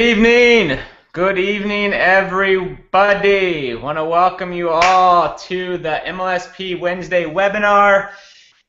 evening. Good evening, everybody. Want to welcome you all to the MLSP Wednesday webinar.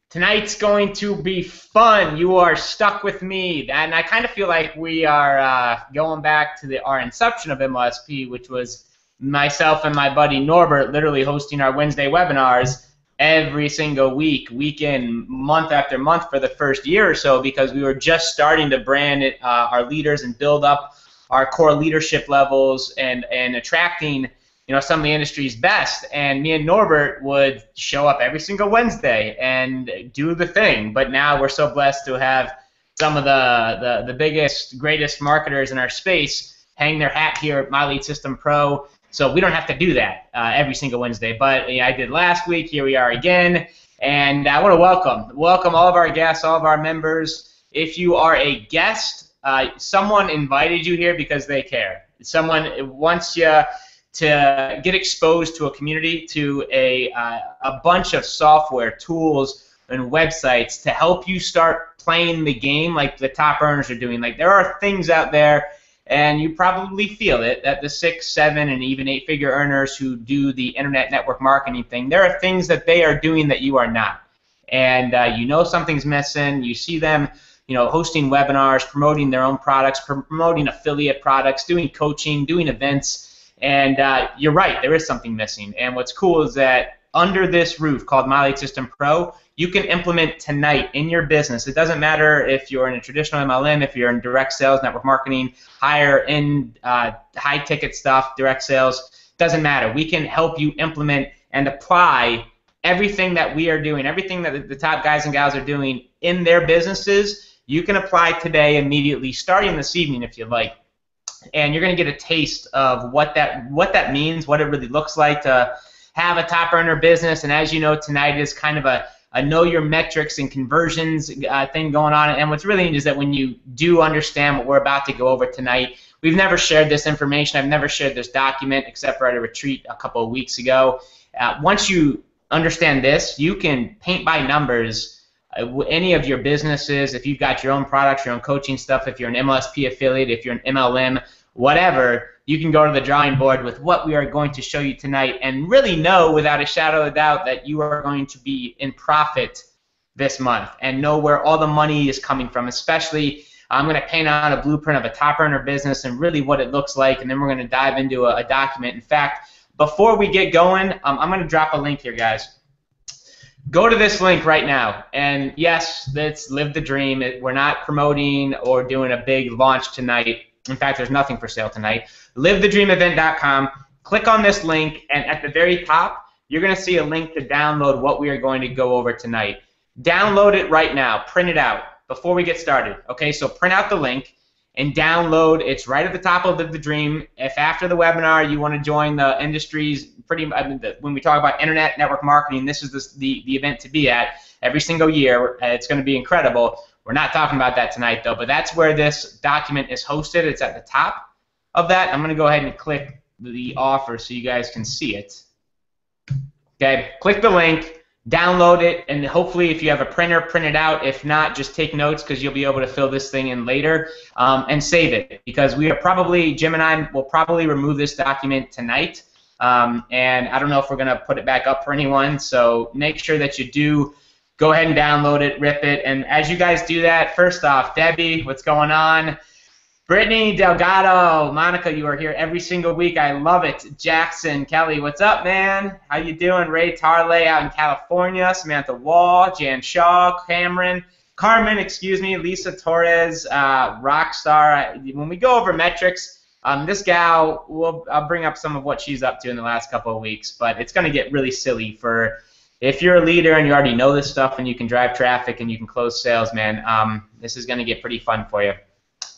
Tonight's going to be fun. You are stuck with me, and I kind of feel like we are uh, going back to the, our inception of MLSP, which was myself and my buddy Norbert literally hosting our Wednesday webinars every single week, week in, month after month for the first year or so, because we were just starting to brand it, uh, our leaders and build up our core leadership levels and and attracting you know some of the industry's best. And me and Norbert would show up every single Wednesday and do the thing. But now we're so blessed to have some of the the, the biggest, greatest marketers in our space hang their hat here at My Lead System Pro. So we don't have to do that uh, every single Wednesday. But yeah, I did last week. Here we are again. And I want to welcome welcome all of our guests, all of our members. If you are a guest uh, someone invited you here because they care. Someone wants you to get exposed to a community, to a, uh, a bunch of software, tools, and websites to help you start playing the game like the top earners are doing. Like there are things out there, and you probably feel it, that the six, seven, and even eight-figure earners who do the internet network marketing thing, there are things that they are doing that you are not. And uh, you know something's missing. You see them you know, hosting webinars, promoting their own products, promoting affiliate products, doing coaching, doing events. And uh, you're right, there is something missing. And what's cool is that under this roof called My Lead System Pro, you can implement tonight in your business. It doesn't matter if you're in a traditional MLM, if you're in direct sales, network marketing, higher end, uh, high ticket stuff, direct sales. Doesn't matter. We can help you implement and apply everything that we are doing, everything that the top guys and gals are doing in their businesses you can apply today immediately, starting this evening if you'd like, and you're going to get a taste of what that what that means, what it really looks like to have a top earner business. And as you know, tonight is kind of a know your metrics and conversions uh, thing going on. And what's really neat is that when you do understand what we're about to go over tonight, we've never shared this information. I've never shared this document except for at a retreat a couple of weeks ago. Uh, once you understand this, you can paint by numbers any of your businesses, if you've got your own products, your own coaching stuff, if you're an MLSP affiliate, if you're an MLM, whatever, you can go to the drawing board with what we are going to show you tonight and really know without a shadow of a doubt that you are going to be in profit this month and know where all the money is coming from, especially I'm going to paint out a blueprint of a top earner business and really what it looks like, and then we're going to dive into a, a document. In fact, before we get going, um, I'm going to drop a link here, guys go to this link right now. And yes, let's live the dream. We're not promoting or doing a big launch tonight. In fact, there's nothing for sale tonight. LiveTheDreamEvent.com. Click on this link, and at the very top, you're going to see a link to download what we are going to go over tonight. Download it right now. Print it out before we get started. Okay, so print out the link and download. It's right at the top of the Dream. If after the webinar you want to join the industries, pretty, I mean, the, when we talk about internet network marketing, this is the, the, the event to be at every single year. Uh, it's going to be incredible. We're not talking about that tonight though, but that's where this document is hosted. It's at the top of that. I'm going to go ahead and click the offer so you guys can see it. Okay, click the link download it, and hopefully, if you have a printer, print it out. If not, just take notes because you'll be able to fill this thing in later um, and save it because we are probably Jim and I will probably remove this document tonight. Um, and I don't know if we're gonna put it back up for anyone. So make sure that you do go ahead and download it, rip it, and as you guys do that, first off, Debbie, what's going on? Brittany Delgado, Monica, you are here every single week. I love it. Jackson, Kelly, what's up, man? How you doing? Ray Tarley out in California. Samantha Wall, Jan Shaw, Cameron, Carmen, excuse me, Lisa Torres, uh, Rockstar. When we go over metrics, um, this gal, will I'll bring up some of what she's up to in the last couple of weeks, but it's going to get really silly for if you're a leader and you already know this stuff and you can drive traffic and you can close sales, man. Um, this is going to get pretty fun for you.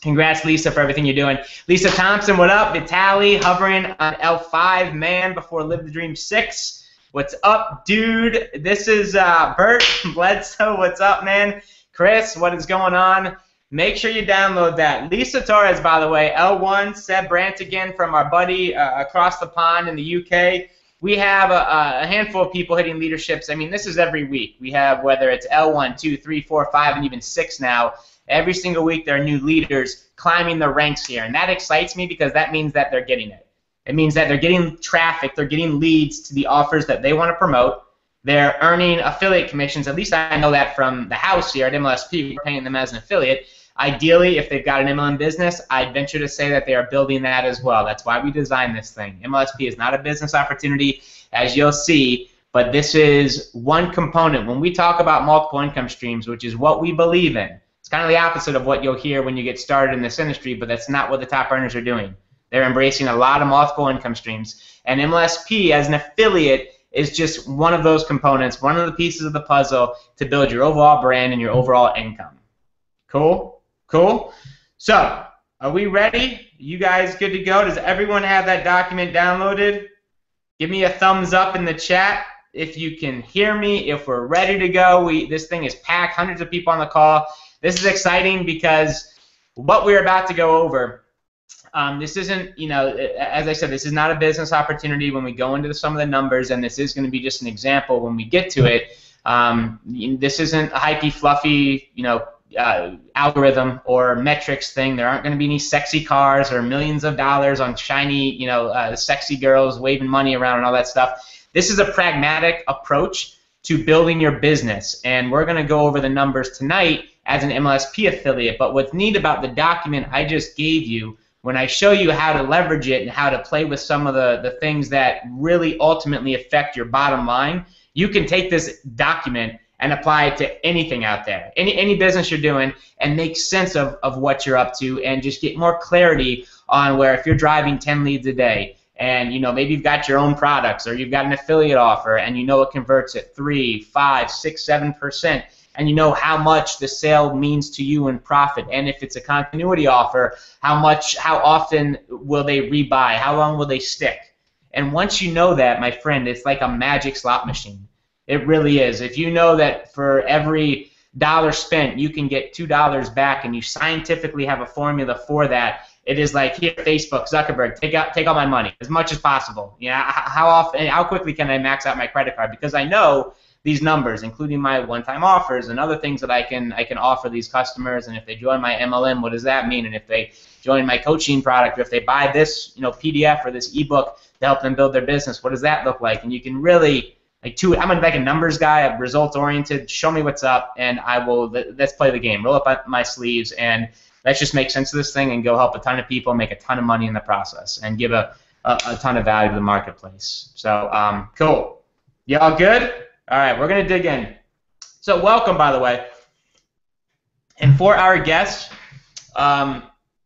Congrats, Lisa, for everything you're doing. Lisa Thompson, what up? Vitali hovering on L5, man, before Live the Dream 6. What's up, dude? This is uh, Bert Bledsoe. What's up, man? Chris, what is going on? Make sure you download that. Lisa Torres, by the way, L1, Seb Brant again from our buddy uh, across the pond in the UK. We have a, a, handful of people hitting leaderships. I mean, this is every week. We have whether it's L1, 2, 3, 4, 5, and even 6 now. Every single week there are new leaders. climbing the ranks here, and that excites me because that means that they're getting it. It means that they're getting traffic, they're getting leads to the offers that they want to promote. They're earning affiliate commissions. At least I know that from the house here at MLSP. We're paying them as an affiliate. Ideally, if they've got an MLM business, I'd venture to say that they are building that as well. That's why we designed this thing. MLSP is not a business opportunity, as you'll see, but this is one component. When we talk about multiple income streams, which is what we believe in, kind of the opposite of what you'll hear when you get started in this industry, but that's not what the top earners are doing. They're embracing a lot of multiple income streams. And MLSP, as an affiliate, is just one of those components, one of the pieces of the puzzle to build your overall brand and your overall income. Cool? Cool? So, are we ready? You guys good to go? Does everyone have that document downloaded? Give me a thumbs up in the chat if you can hear me, if we're ready to go. We this thing is packed, hundreds of people on the call. This is exciting because what we're about to go over um, this isn't, you know, as I said, this is not a business opportunity when we go into some of the numbers, and this is going to be just an example when we get to it. Um, this isn't a hypey, fluffy, you know, uh, algorithm or metrics thing. There aren't going to be any sexy cars or millions of dollars on shiny, you know, uh, sexy girls waving money around and all that stuff. This is a pragmatic approach to building your business, and we're going to go over the numbers tonight as an MLSP affiliate. But what's neat about the document I just gave you when I show you how to leverage it and how to play with some of the, the things that really ultimately affect your bottom line, you can take this document and apply it to anything out there, any, any business you're doing, and make sense of, of what you're up to and just get more clarity on where if you're driving 10 leads a day and you know maybe you've got your own products or you've got an affiliate offer and you know it converts at 3, 5, 6, 7%, and you know how much the sale means to you in profit. And if it's a continuity offer, how much, how often will they rebuy? How long will they stick? And once you know that, my friend, it's like a magic slot machine. It really is. If you know that for every dollar spent, you can get two dollars back, and you scientifically have a formula for that, it is like here, Facebook, Zuckerberg, take out, take all my money as much as possible. Yeah, how often, how quickly can I max out my credit card? Because I know these numbers, including my one-time offers and other things that I can I can offer these customers. And if they join my MLM, what does that mean? And if they join my coaching product, or if they buy this you know PDF or this ebook to help them build their business, what does that look like? And you can really like. I'm like a numbers guy, a results oriented. Show me what's up, and I will. Let's play the game. Roll up my sleeves and let's just make sense of this thing and go help a ton of people, make a ton of money in the process, and give a a, a ton of value to the marketplace. So um, cool. Y'all good? All right, we're going to dig in. So, welcome, by the way. And for our guests, um,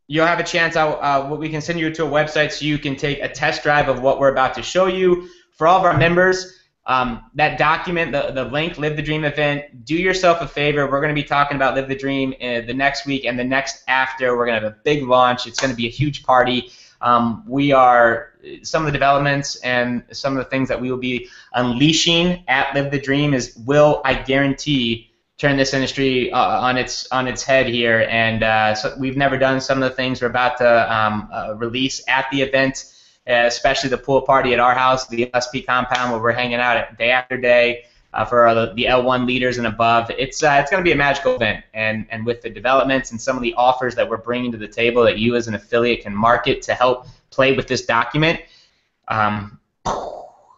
you'll have a chance. Uh, we can send you to a website so you can take a test drive of what we're about to show you. For all of our members, um, that document, the, the link, Live the Dream event, do yourself a favor. We're going to be talking about Live the Dream uh, the next week and the next after. We're going to have a big launch. It's going to be a huge party. Um, we are some of the developments and some of the things that we will be unleashing at Live the Dream is will I guarantee turn this industry uh, on its on its head here. And uh, so we've never done some of the things we're about to um, uh, release at the event, especially the pool party at our house, the SP compound where we're hanging out day after day uh, for the, the L1 leaders and above. It's uh, it's going to be a magical event, and and with the developments and some of the offers that we're bringing to the table that you as an affiliate can market to help play with this document, um,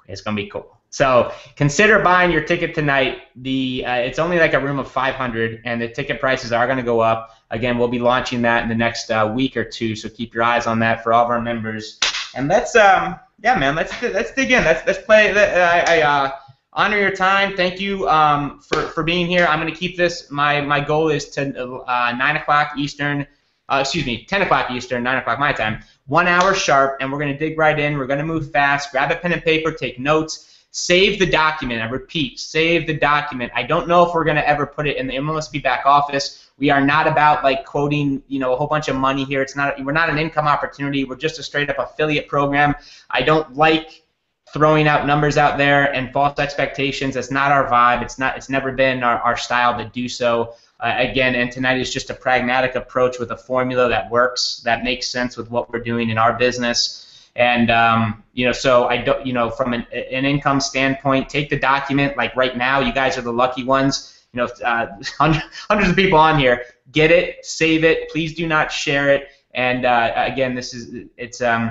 it's going to be cool. So consider buying your ticket tonight. The uh, it's only like a room of 500, and the ticket prices are going to go up. Again, we'll be launching that in the next uh, week or two, so keep your eyes on that for all of our members. And let's um yeah man, let's let's dig in. Let's let's play. I, I uh, honor your time. Thank you um, for, for being here. I'm going to keep this. My, my goal is to uh, 9 o'clock Eastern, uh, excuse me, 10 o'clock Eastern, 9 o'clock my time, one hour sharp, and we're going to dig right in. We're going to move fast. Grab a pen and paper, take notes. Save the document. I repeat, save the document. I don't know if we're going to ever put it in the MLSP back office. We are not about like quoting, you know, a whole bunch of money here. It's not. We're not an income opportunity. We're just a straight up affiliate program. I don't like throwing out numbers out there and false expectations. That's not our vibe. It's not. It's never been our, our style to do so. Uh, again, and tonight is just a pragmatic approach with a formula that works, that makes sense with what we're doing in our business. And um, you know, so I don't, you know, from an, an income standpoint, take the document. Like right now, you guys are the lucky ones. You know, uh, hundreds of people on here. get it, save it. Please do not share it. And uh, again, this is it's um,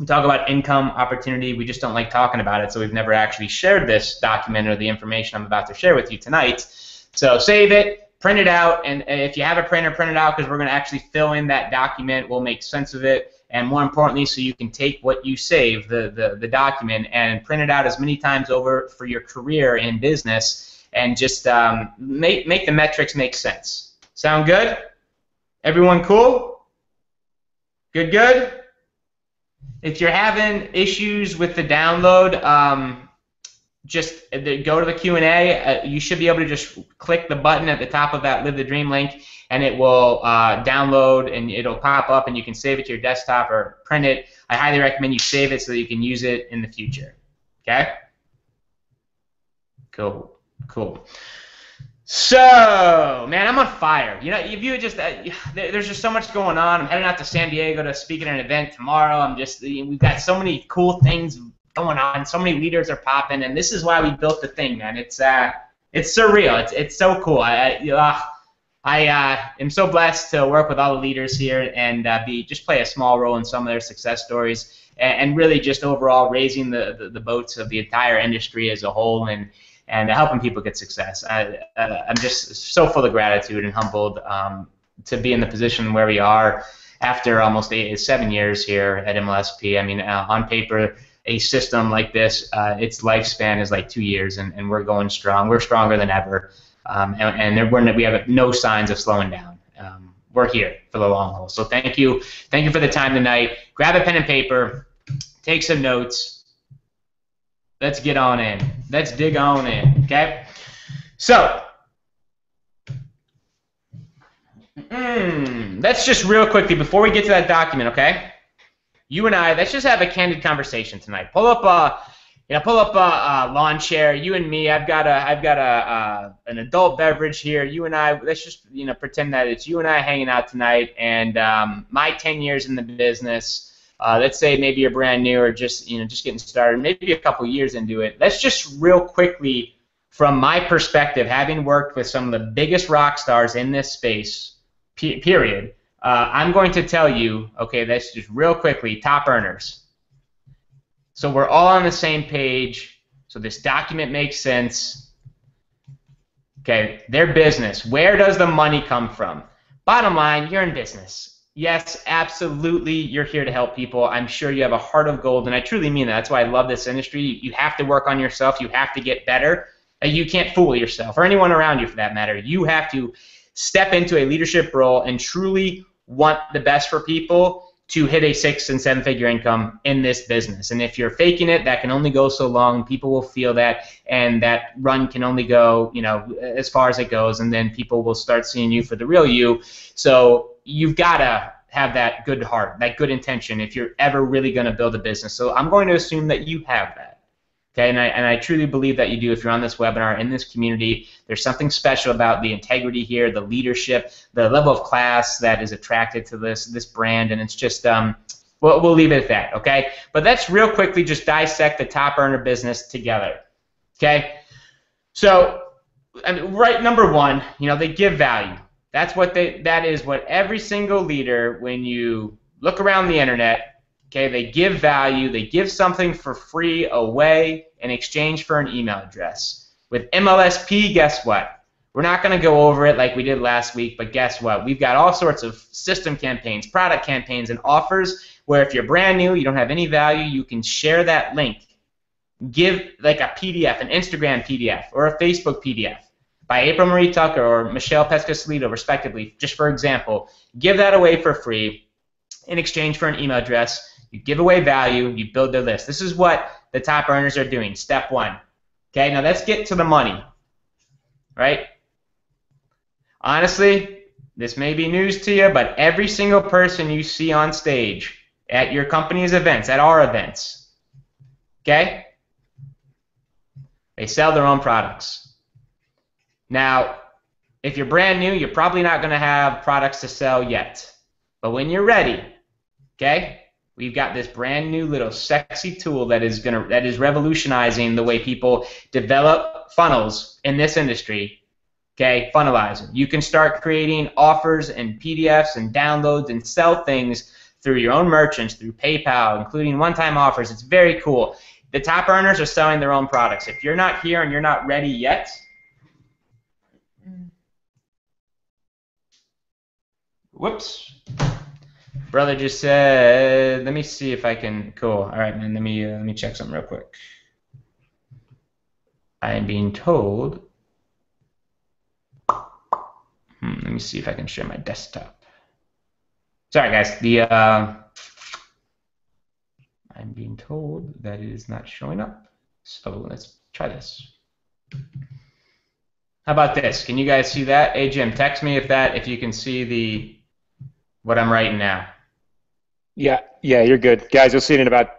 we talk about income opportunity. We just don't like talking about it, so we've never actually shared this document or the information I'm about to share with you tonight. So save it, print it out, and if you have a printer, print it out because we're going to actually fill in that document. We'll make sense of it, and more importantly, so you can take what you save, the, the, the document, and print it out as many times over for your career in business, and just um, make, make the metrics make sense. Sound good? Everyone cool? Good, good? If you're having issues with the download, um, just go to the Q&A. Uh, you should be able to just click the button at the top of that Live the Dream link, and it will uh, download and it'll pop up, and you can save it to your desktop or print it. I highly recommend you save it so that you can use it in the future. Okay? Cool. Cool. So, man, I'm on fire. You know, if you just, uh, there's just so much going on. I'm heading out to San Diego to speak at an event tomorrow. I'm just, we've got so many cool things going on. So many leaders are popping, and this is why we built the thing, man. It's, uh, it's surreal. It's, it's so cool. I, uh, I uh, am so blessed to work with all the leaders here and uh, be just play a small role in some of their success stories, and, and really just overall raising the, the, the boats of the entire industry as a whole and and helping people get success. I, uh, I'm just so full of gratitude and humbled um, to be in the position where we are after almost eight, seven years here at MLSP. I mean, uh, on paper, a system like this, uh, its lifespan is like two years, and, and we're going strong. We're stronger than ever, um, and, and we're, we have no signs of slowing down. Um, we're here for the long haul. So thank you, thank you for the time tonight. Grab a pen and paper, take some notes Let's get on in. Let's dig on in. Okay? So, mm, let's just real quickly, before we get to that document, okay? You and I, let's just have a candid conversation tonight. Pull up a, you know, pull up a, a lawn chair. You and me. I've got a, I've got a, a, an adult beverage here. You and I. Let's just, you know, pretend that it's you and I hanging out tonight. And um, my 10 years in the business uh, let's say maybe you're brand new or just you know just getting started, maybe a couple years into it. Let's just real quickly, from my perspective, having worked with some of the biggest rock stars in this space, period. Uh, I'm going to tell you, okay, that's just real quickly, top earners. So we're all on the same page. So this document makes sense. Okay, their business. Where does the money come from? Bottom line, you're in business yes, absolutely, you're here to help people. I'm sure you have a heart of gold, and I truly mean that. That's why I love this industry. You have to work on yourself. You have to get better. Uh, you can't fool yourself or anyone around you for that matter. You have to step into a leadership role and truly want the best for people to hit a six and seven figure income in this business. And if you're faking it, that can only go so long. People will feel that, and that run can only go, you know, as far as it goes. And then people will start seeing you for the real you. So you've got to have that good heart, that good intention if you're ever really going to build a business. So I'm going to assume that you have that. Okay, and I, and I truly believe that you do. If you're on this webinar in this community, there's something special about the integrity here, the leadership, the level of class that is attracted to this this brand, and it's just um, we'll, we'll leave it at that. Okay, but let's real quickly just dissect the top earner business together. Okay, so mean, right number one, you know, they give value. That's what they that is what every single leader when you look around the internet, okay, they give value, they give something for free away in exchange for an email address. With MLSP, guess what? We're not going to go over it like we did last week, but guess what? We've got all sorts of system campaigns, product campaigns, and offers where if you're brand new, you don't have any value, you can share that link. Give like a PDF, an Instagram PDF, or a Facebook PDF by April Marie Tucker or Michelle Pescosolido, respectively, just for example, give that away for free in exchange for an email address. You give away value, you build their list. This is what the top earners are doing. Step one. Okay, now let's get to the money. Right? Honestly, this may be news to you, but every single person you see on stage at your company's events, at our events, okay, they sell their own products. Now, if you're brand new, you're probably not going to have products to sell yet. But when you're ready, okay, we've got this brand new little sexy tool that is going to that is revolutionizing the way people develop funnels in this industry. Okay, Funnelizer. You can start creating offers and PDFs and downloads and sell things through your own merchants, through PayPal, including one-time offers. It's very cool. The top earners are selling their own products. If you're not here and you're not ready yet, whoops. Brother just said, let me see if I can. Cool. All right, man. Let me uh, let me check something real quick. I am being told. Hmm, let me see if I can share my desktop. Sorry, guys. The uh, I'm being told that it is not showing up. So let's try this. How about this? Can you guys see that? Hey Jim, text me if that if you can see the what I'm writing now. Yeah, yeah, you're good. Guys, you'll see it in about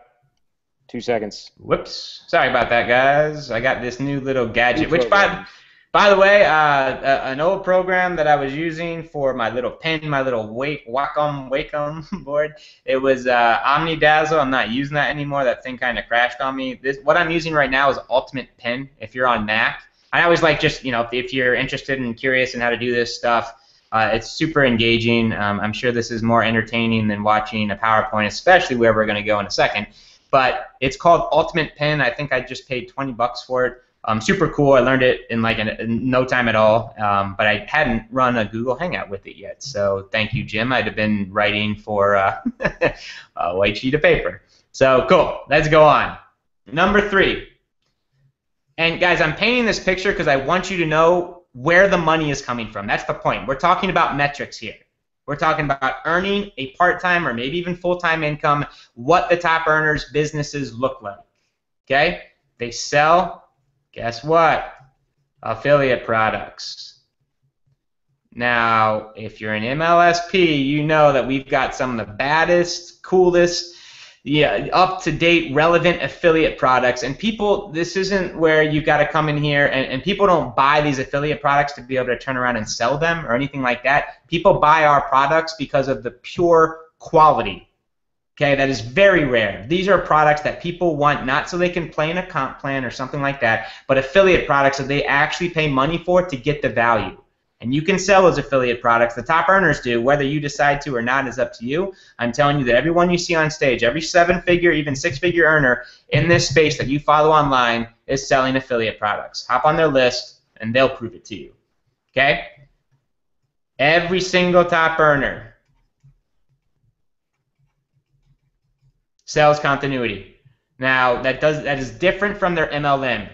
two seconds. Whoops. Sorry about that, guys. I got this new little gadget, which by by the way, uh, an old program that I was using for my little pen, my little wake Wacom Wacom board, it was uh, OmniDazzle. I'm not using that anymore. That thing kind of crashed on me. This what I'm using right now is Ultimate Pen. If you're on Mac, I always like just you know if, if you're interested and curious in how to do this stuff. Uh, it's super engaging. Um, I'm sure this is more entertaining than watching a PowerPoint, especially where we're going to go in a second. But it's called Ultimate Pen. I think I just paid 20 bucks for it. Um, super cool. I learned it in like in no time at all. Um, but I hadn't run a Google Hangout with it yet. So thank you, Jim. I'd have been writing for uh, a white sheet of paper. So cool. Let's go on. Number three. And guys, I'm painting this picture because I want you to know where the money is coming from. That's the point. We're talking about metrics here. We're talking about earning a part-time or maybe even full-time income, what the top earners' businesses look like. Okay? They sell, guess what? Affiliate products. Now, if you're an MLSP, you know that we've got some of the baddest, coolest, yeah, up to date, relevant affiliate products. And people, this isn't where you've got to come in here and, and people don't buy these affiliate products to be able to turn around and sell them or anything like that. People buy our products because of the pure quality. Okay, that is very rare. These are products that people want not so they can play in a comp plan or something like that, but affiliate products that they actually pay money for to get the value. And you can sell those affiliate products. The top earners do. Whether you decide to or not is up to you. I'm telling you that everyone you see on stage, every seven figure, even six figure earner in this space that you follow online is selling affiliate products. Hop on their list and they'll prove it to you. Okay? Every single top earner sells continuity. Now that does that is different from their MLM.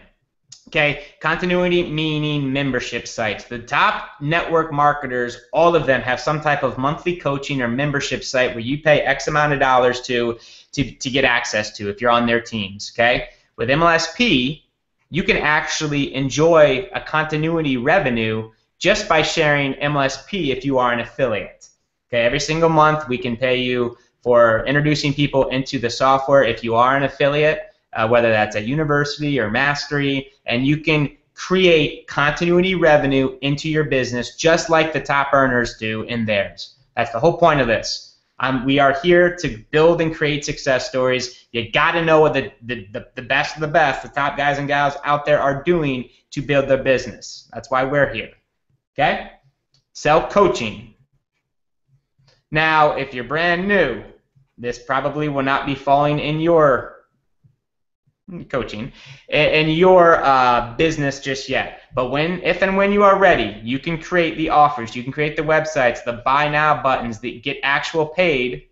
Okay, continuity meaning membership sites. The top network marketers, all of them have some type of monthly coaching or membership site where you pay X amount of dollars to, to, to get access to if you're on their teams. Okay, with MLSP, you can actually enjoy a continuity revenue just by sharing MLSP if you are an affiliate. Okay, every single month we can pay you for introducing people into the software if you are an affiliate uh, whether that's at university or mastery, and you can create continuity revenue into your business just like the top earners do in theirs. That's the whole point of this. Um, we are here to build and create success stories. You got to know what the, the, the, the best of the best, the top guys and gals out there are doing to build their business. That's why we're here. Okay? Self coaching. Now, if you're brand new, this probably will not be falling in your coaching in your uh, business just yet. But when, if and when you are ready, you can create the offers, you can create the websites, the buy now buttons that get actual paid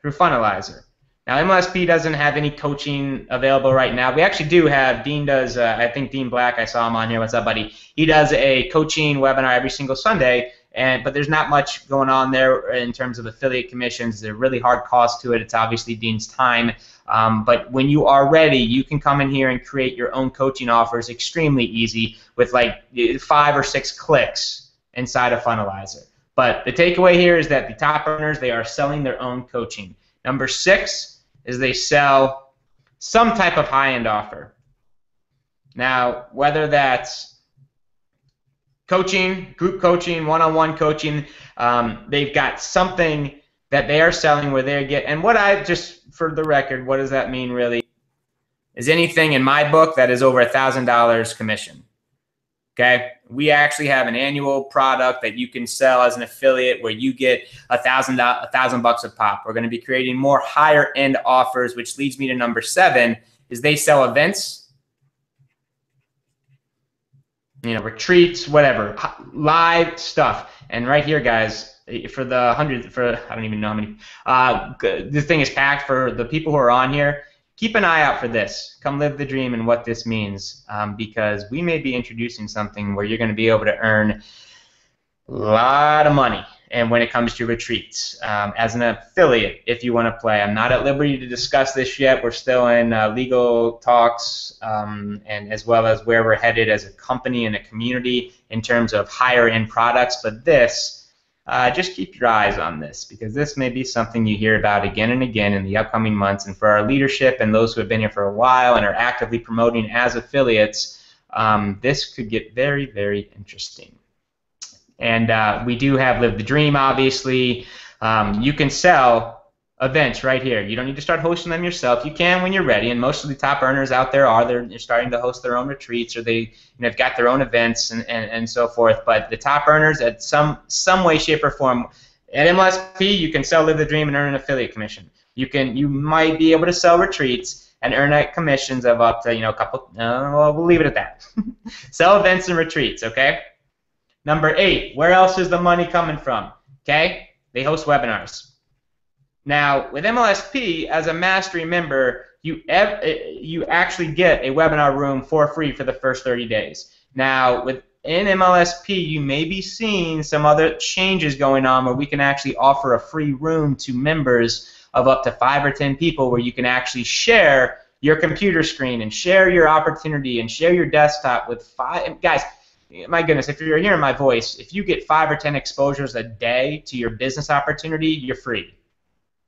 through Funnelizer. Now MLSP doesn't have any coaching available right now. We actually do have Dean does. Uh, I think Dean Black. I saw him on here. What's up, buddy? He does a coaching webinar every single Sunday. And, but there's not much going on there in terms of affiliate commissions. There's a really hard cost to it. It's obviously Dean's time. Um, but when you are ready, you can come in here and create your own coaching offers extremely easy with like five or six clicks inside of Funnelizer. But the takeaway here is that the top earners, they are selling their own coaching. Number six is they sell some type of high-end offer. Now, whether that's coaching, group coaching, one-on-one coaching, um, they've got something that they are selling where they get and what I just for the record, what does that mean really? Is anything in my book that is over a thousand dollars commission. Okay, we actually have an annual product that you can sell as an affiliate where you get a thousand a thousand bucks a pop. We're going to be creating more higher end offers, which leads me to number seven: is they sell events, you know, retreats, whatever, live stuff. And right here, guys, for the hundred, for I don't even know how many. Uh, this thing is packed for the people who are on here keep an eye out for this. Come live the dream and what this means, um, because we may be introducing something where you're going to be able to earn a lot of money. And when it comes to retreats, um, as an affiliate, if you want to play, I'm not at liberty to discuss this yet. We're still in uh, legal talks, um, and as well as where we're headed as a company and a community in terms of higher end products. But this uh, just keep your eyes on this because this may be something you hear about again and again in the upcoming months. And for our leadership and those who have been here for a while and are actively promoting as affiliates, um, this could get very, very interesting. And uh, we do have Live the Dream, obviously. Um, you can sell events right here. You don't need to start hosting them yourself. You can when you're ready, and most of the top earners out there are. They're, starting to host their own retreats, or they you know, have got their own events and, and, and so forth. But the top earners, at some some way, shape, or form, at MLSP, you can sell Live the Dream and earn an affiliate commission. You can you might be able to sell retreats and earn commissions of up to you know a couple. Uh, well, we'll leave it at that. sell events and retreats. Okay. Number eight. Where else is the money coming from? Okay. They host webinars. Now, with MLSP, as a mastery member, you ev- eh, you actually get a webinar room for free for the first 30 days. Now, within MLSP, you may be seeing some other changes going on where we can actually offer a free room to members of up to five or ten people where you can actually share your computer screen and share your opportunity and share your desktop with five guys my goodness, if you're hearing my voice, if you get five or ten exposures a day to your business opportunity, you're free.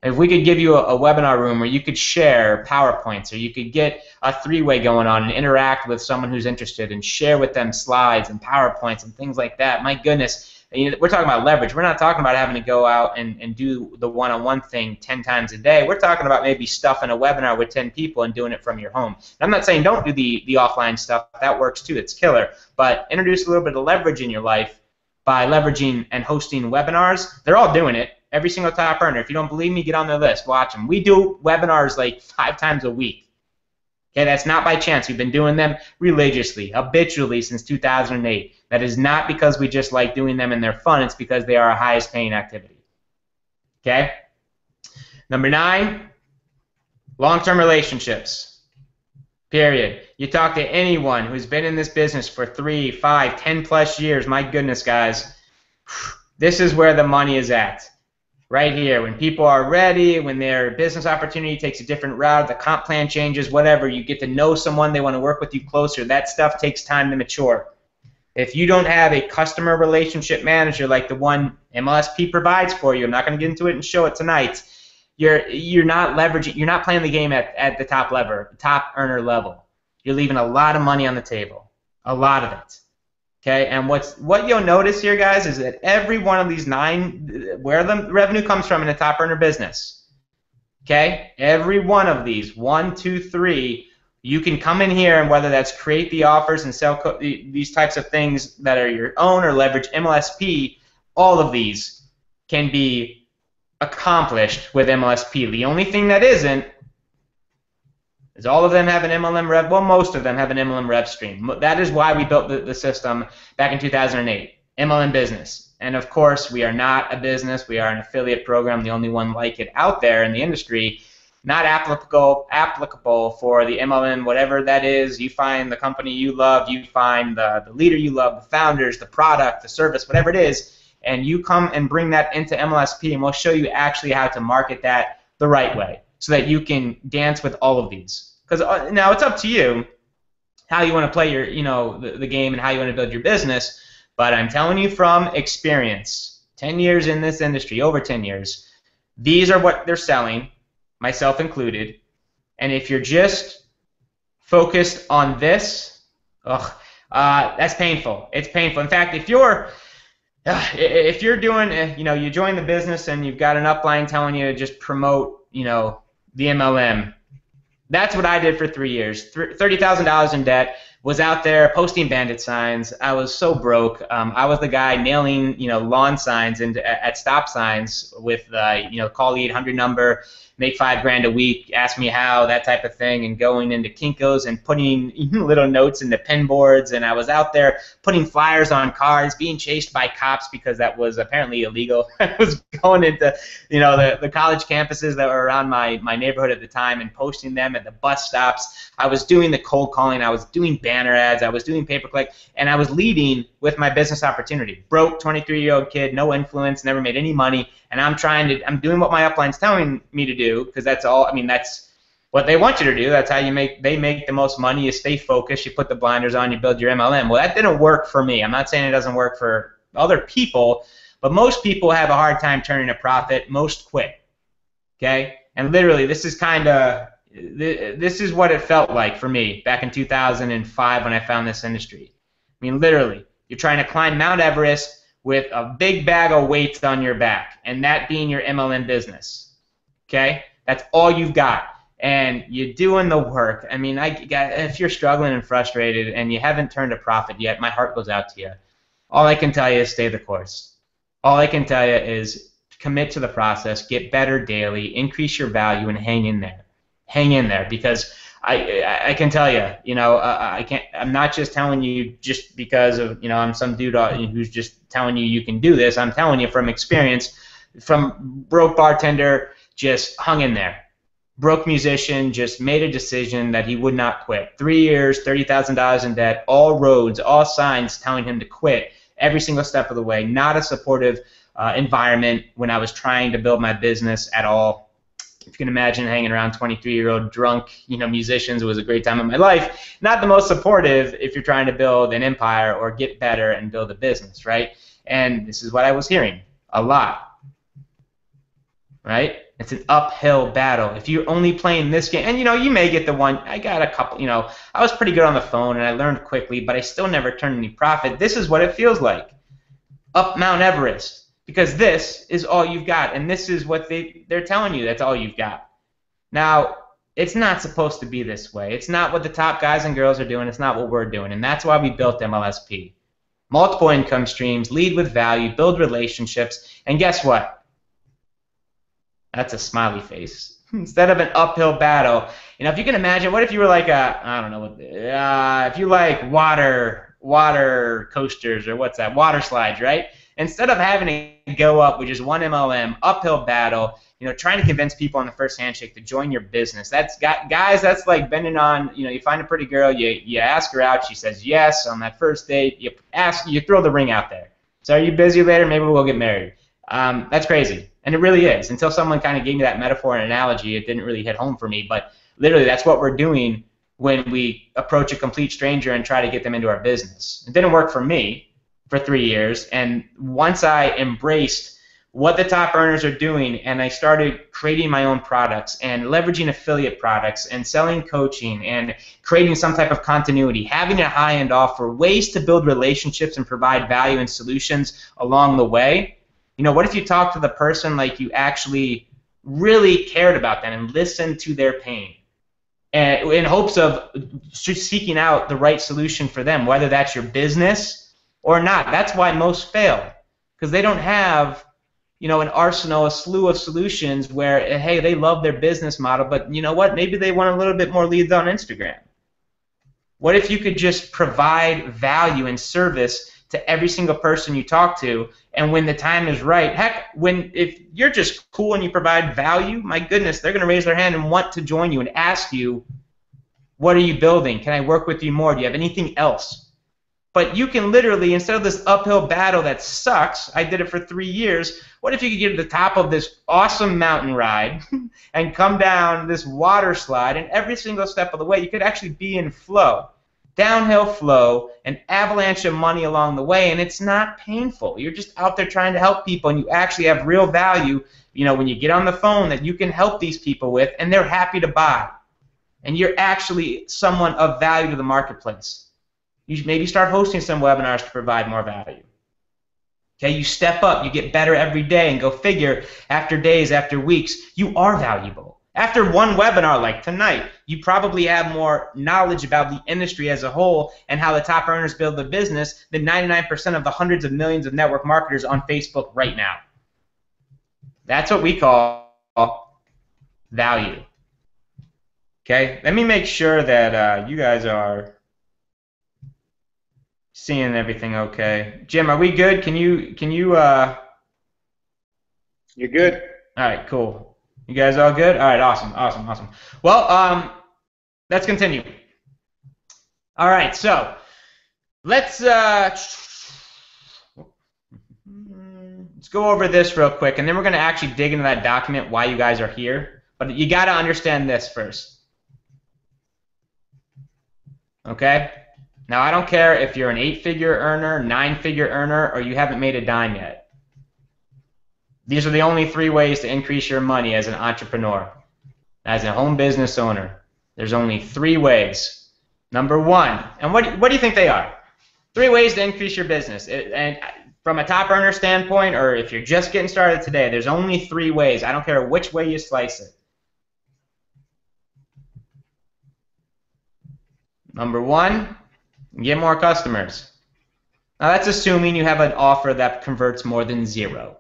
If we could give you a, a, webinar room where you could share PowerPoints or you could get a three-way going on and interact with someone who's interested and share with them slides and PowerPoints and things like that, my goodness, you know, we're talking about leverage. We're not talking about having to go out and, and do the one-on-one thing 10 times a day. We're talking about maybe stuffing a webinar with 10 people and doing it from your home. And I'm not saying don't do the, the offline stuff. That works too. It's killer. But introduce a little bit of leverage in your life by leveraging and hosting webinars. They're all doing it every single top earner. If you don't believe me, get on their list. Watch them. We do webinars like five times a week. Okay, that's not by chance. We've been doing them religiously, habitually since 2008. That is not because we just like doing them and they're fun. It's because they are our highest paying activity. Okay? Number nine, long-term relationships. Period. You talk to anyone who's been in this business for three, five, ten plus years, my goodness, guys, this is where the money is at right here. When people are ready, when their business opportunity takes a different route, the comp plan changes, whatever, you get to know someone, they want to work with you closer. That stuff takes time to mature. If you don't have a customer relationship manager like the one MLSP provides for you, I'm not going to get into it and show it tonight. You're you're not leveraging. You're not playing the game at, at the top level, top earner level. You're leaving a lot of money on the table, a lot of it. Okay, and what's what you'll notice here, guys, is that every one of these nine, where the revenue comes from in a top earner business, okay, every one of these, one, two, three, you can come in here and whether that's create the offers and sell co- these types of things that are your own or leverage MLSP, all of these can be accomplished with MLSP. The only thing that isn't is all of them have an MLM rev. Well, most of them have an MLM rev stream. That is why we built the, the system back in 2008. MLM business. And of course, we are not a business. We are an affiliate program, the only one like it out there in the industry. Not applicable applicable for the MLM, whatever that is. You find the company you love, you find the, the leader you love, the founders, the product, the service, whatever it is, and you come and bring that into MLSP, and we'll show you actually how to market that the right way so that you can dance with all of these. Because uh, now it's up to you how you want to play your, you know, the, the game and how you want to build your business. But I'm telling you from experience, 10 years in this industry, over 10 years, these are what they're selling, myself included. And if you're just focused on this, ugh, uh, that's painful. It's painful. In fact, if you're uh, if you're doing, uh, you know, you join the business and you've got an upline telling you to just promote, you know, the MLM, that's what I did for three years. $30,000 in debt. was out there posting bandit signs. I was so broke. Um, I was the guy nailing, you know, lawn signs and at stop signs with, uh, you know, call the 800 number, make five grand a week, ask me how, that type of thing, and going into Kinkos and putting little notes in the pin boards. And I was out there putting flyers on cars, being chased by cops because that was apparently illegal. I was going into, you know, the, the college campuses that were around my, my neighborhood at the time and posting them at the bus stops. I was doing the cold calling. I was doing banner ads. I was doing pay per click, and I was leading with my business opportunity. Broke 23 year old kid, no influence, never made any money, and I'm trying to. I'm doing what my upline's telling me to do because that's all. I mean, that's what they want you to do. That's how you make. They make the most money. You stay focused. You put the blinders on. You build your MLM. Well, that didn't work for me. I'm not saying it doesn't work for other people, but most people have a hard time turning a profit. Most quit. Okay, and literally, this is kind of this is what it felt like for me back in 2005 when I found this industry. I mean, literally, you're trying to climb Mount Everest with a big bag of weights on your back, and that being your MLM business. Okay, that's all you've got, and you're doing the work. I mean, I, if you're struggling and frustrated and you haven't turned a profit yet, my heart goes out to you. All I can tell you is stay the course. All I can tell you is commit to the process, get better daily, increase your value, and hang in there hang in there because I I can tell you, you know, I can't. I'm not just telling you just because of you know I'm some dude uh, who's just telling you you can do this. I'm telling you from experience, from broke bartender, just hung in there. Broke musician, just made a decision that he would not quit. Three years, thirty thousand dollars in debt, all roads, all signs telling him to quit every single step of the way. Not a supportive uh, environment when I was trying to build my business at all if you can imagine hanging around 23 year old drunk you know musicians it was a great time of my life. Not the most supportive if you're trying to build an empire or get better and build a business right? And this is what i was hearing a lot right? It's an uphill battle. If you're only playing this game and you know you may get the one i got a couple you know i was pretty good on the phone and i learned quickly but i still never turned any profit. This is what it feels like. Up mount everest because this is all you've got, and this is what they they're telling you. That's all you've got. Now, it's not supposed to be this way. It's not what the top guys and girls are doing. It's not what we're doing, and that's why we built MLSP. Multiple income streams, lead with value, build relationships, and guess what? That's a smiley face. Instead of an uphill battle, you know, if you can imagine, what if you were like a, I don't know, uh, if you like water, water coasters or what's that, water slides, right? Instead of having to go up with just one MLM uphill battle, you know, trying to convince people on the first handshake to join your business. That's got guys. That's like bending on. You know, you find a pretty girl, you you ask her out, she says yes on that first date. You ask, you throw the ring out there. So are you busy later? Maybe we'll get married. Um, that's crazy, and it really is. Until someone kind of gave me that metaphor and analogy, it didn't really hit home for me. But literally, that's what we're doing when we approach a complete stranger and try to get them into our business. It didn't work for me for three years. And once I embraced what the top earners are doing and I started creating my own products and leveraging affiliate products and selling coaching and creating some type of continuity, having a high end offer, ways to build relationships and provide value and solutions along the way. You know, what if you talk to the person like you actually really cared about them and listened to their pain? And in hopes of seeking out the right solution for them, whether that's your business, or not. That's why most fail because they don't have you know an arsenal, a slew of solutions where hey they love their business model, but you know what? Maybe they want a little bit more leads on Instagram. What if you could just provide value and service to every single person you talk to, and when the time is right, heck, when if you're just cool and you provide value, my goodness, they're going to raise their hand and want to join you and ask you, what are you building? Can I work with you more? Do you have anything else? But you can literally, instead of this uphill battle that sucks, I did it for three years. What if you could get to the top of this awesome mountain ride and come down this water slide, and every single step of the way, you could actually be in flow, downhill flow, an avalanche of money along the way, and it's not painful. You're just out there trying to help people, and you actually have real value. You know, when you get on the phone, that you can help these people with, and they're happy to buy, and you're actually someone of value to the marketplace. You maybe start hosting some webinars to provide more value. Okay, you step up, you get better every day, and go figure after days, after weeks, you are valuable. After one webinar like tonight, you probably have more knowledge about the industry as a whole and how the top earners build the business than 99% of the hundreds of millions of network marketers on Facebook right now. That's what we call value. Okay, let me make sure that uh, you guys are seeing everything okay. Jim, are we good? Can you can you uh You're good. All right, cool. You guys all good? All right, awesome, awesome, awesome. Well, um let's continue. All right, so let's uh let's go over this real quick and then we're going to actually dig into that document why you guys are here. But you got to understand this first. Okay? Now, I don't care if you're an eight figure earner, nine figure earner, or you haven't made a dime yet. These are the only three ways to increase your money as an entrepreneur, as a home business owner. There's only three ways. Number one, and what, what do you think they are? Three ways to increase your business. And from a top earner standpoint, or if you're just getting started today, there's only three ways. I don't care which way you slice it. Number one, get more customers. Now that's assuming you have an offer that converts more than zero.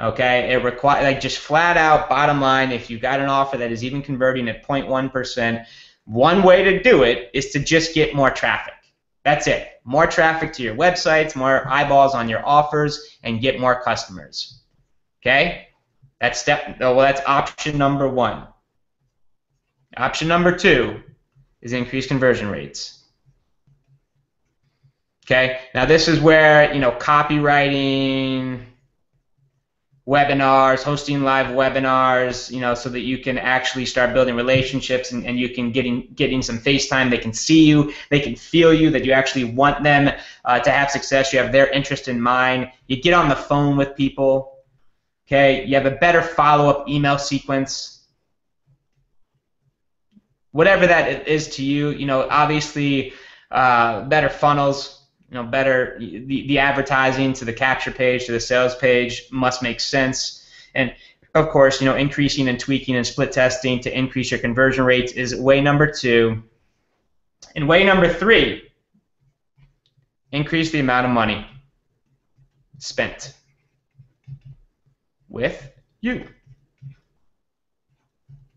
Okay, it requires like just flat out bottom line. If you got an offer that is even converting at 0.1 percent, one way to do it is to just get more traffic. That's it. More traffic to your websites, more eyeballs on your offers, and get more customers. Okay, that's step. Oh, well, that's option number one. Option number two is increase conversion rates. Okay, now this is where you know copywriting, webinars, hosting live webinars, you know, so that you can actually start building relationships and, and you can getting getting some FaceTime. They can see you, they can feel you, that you actually want them uh, to have success. You have their interest in mind. You get on the phone with people. Okay, you have a better follow-up email sequence whatever that is to you, you know, obviously uh, better funnels, you know, better the, the advertising to the capture page to the sales page must make sense. And of course, you know, increasing and tweaking and split testing to increase your conversion rates is way number two. And way number three, increase the amount of money spent with you.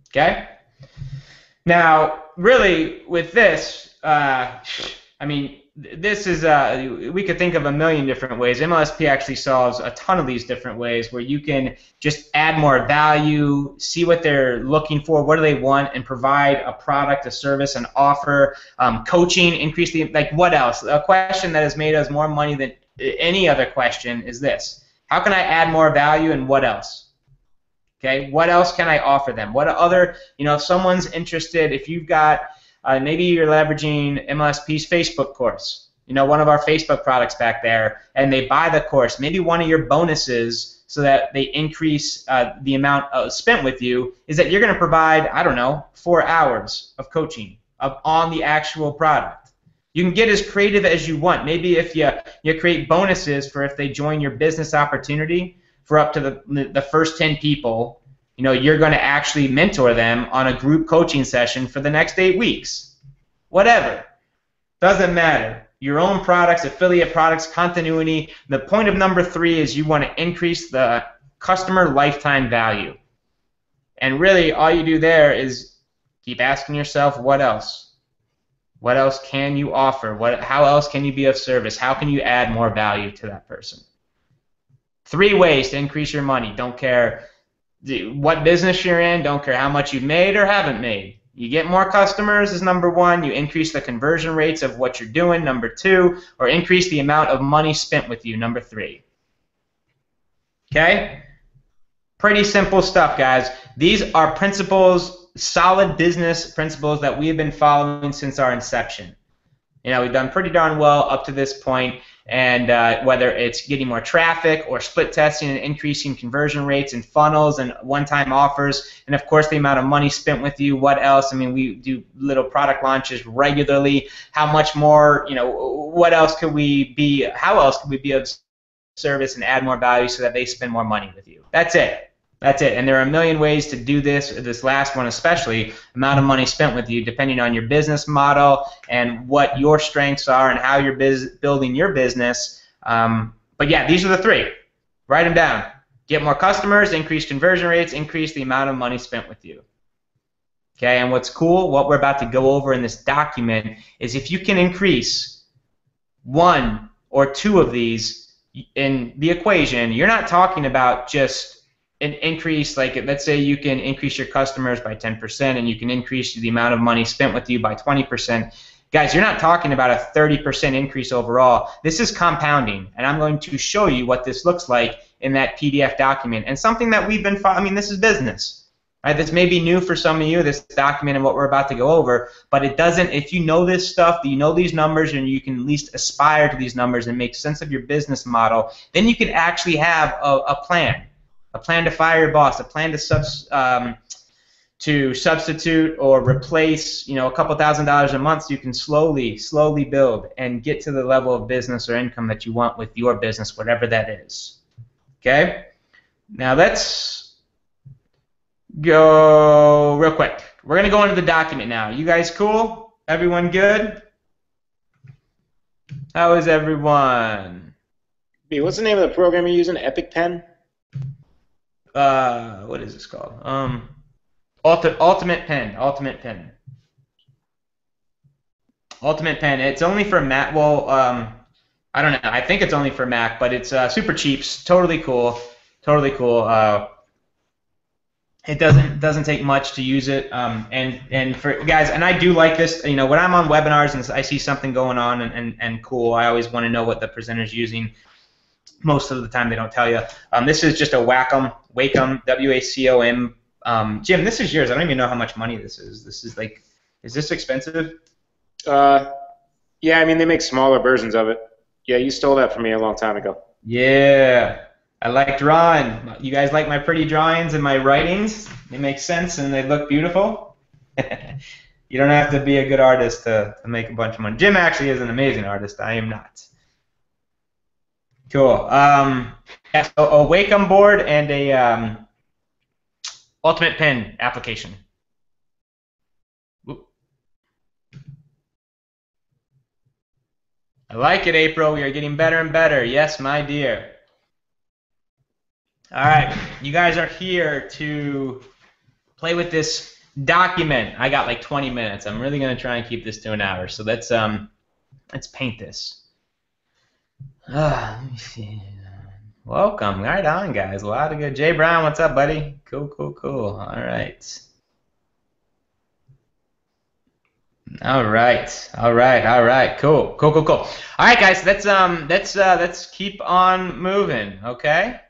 Okay? Now, really, with this, uh, I mean, this is uh, we could think of a million different ways. MLSP actually solves a ton of these different ways where you can just add more value, see what they're looking for, what do they want, and provide a product, a service, an offer, um, coaching, increase the like. What else? A question that has made us more money than any other question is this: How can I add more value, and what else? Okay, what else can I offer them? What other, you know, if someone's interested, if you've got, uh, maybe you're leveraging MLSP's Facebook course, you know, one of our Facebook products back there, and they buy the course. Maybe one of your bonuses so that they increase uh, the amount uh, spent with you is that you're going to provide, I don't know, four hours of coaching of, on the actual product. You can get as creative as you want. Maybe if you, you create bonuses for if they join your business opportunity, for up to the, the first 10 people, you know, you're going to actually mentor them on a group coaching session for the next eight weeks. Whatever. Doesn't matter. Your own products, affiliate products, continuity. The point of number three is you want to increase the customer lifetime value. And really, all you do there is keep asking yourself, what else? What else can you offer? What, how else can you be of service? How can you add more value to that person? Three ways to increase your money. Don't care what business you're in, don't care how much you've made or haven't made. You get more customers is number one. You increase the conversion rates of what you're doing, number two, or increase the amount of money spent with you, number three. Okay? Pretty simple stuff, guys. These are principles, solid business principles that we have been following since our inception. You know, we've done pretty darn well up to this point, and uh, whether it's getting more traffic or split testing and increasing conversion rates and funnels and one-time offers, and of course the amount of money spent with you. What else? I mean, we do little product launches regularly. How much more? You know, what else could we be? How else could we be of service and add more value so that they spend more money with you? That's it. That's it. And there are a million ways to do this. This last one, especially, amount of money spent with you, depending on your business model and what your strengths are and how you're biz- building your business. Um, but yeah, these are the three. Write them down. Get more customers, increase conversion rates, increase the amount of money spent with you. Okay, and what's cool, what we're about to go over in this document, is if you can increase one or two of these in the equation, you're not talking about just an increase, like let's say you can increase your customers by 10% and you can increase the amount of money spent with you by 20%. Guys, you're not talking about a 30% increase overall. This is compounding, and I'm going to show you what this looks like in that PDF document. And something that we've been, I mean, this is business. Right, this may be new for some of you, this document and what we're about to go over, but it doesn't, if you know this stuff, you know these numbers, and you can at least aspire to these numbers and make sense of your business model, then you can actually have a, a plan. A plan to fire your boss, a plan to subs, um, to substitute or replace, you know, a couple thousand dollars a month so you can slowly, slowly build and get to the level of business or income that you want with your business, whatever that is. Okay? Now let's go real quick. We're going to go into the document now. You guys cool? Everyone good? How is everyone? B, what's the name of the program you're using? Epic Pen? Uh, what is this called? Um, Ulti- Ultimate Pen. Ultimate Pen. Ultimate Pen. It's only for Mac. Well, um, I don't know. I think it's only for Mac, but it's uh, super cheap. Totally cool. Totally cool. Uh, it doesn't doesn't take much to use it um, and and for guys and i do like this you know when i'm on webinars and i see something going on and, and, and cool i always want to know what the presenter's using most of the time they don't tell you um, this is just a wacom wacom w-a-c-o-m um, jim this is yours i don't even know how much money this is this is like is this expensive uh, yeah i mean they make smaller versions of it yeah you stole that from me a long time ago yeah I like drawing. You guys like my pretty drawings and my writings? They make sense and they look beautiful. you don't have to be a good artist to, to make a bunch of money. Jim actually is an amazing artist. I am not. Cool. Um, yeah, so a Wacom board and a um, Ultimate Pen application. I like it, April. We are getting better and better. Yes, my dear. All right, you guys are here to play with this document. I got like 20 minutes. I'm really gonna try and keep this to an hour. So let's um, let's paint this. Uh, let me see. Welcome, right on, guys. A lot of good. Jay Brown, what's up, buddy? Cool, cool, cool. All right. All right, all right, all right. Cool, cool, cool, cool. All right, guys. Let's um, let's uh, let's keep on moving. Okay.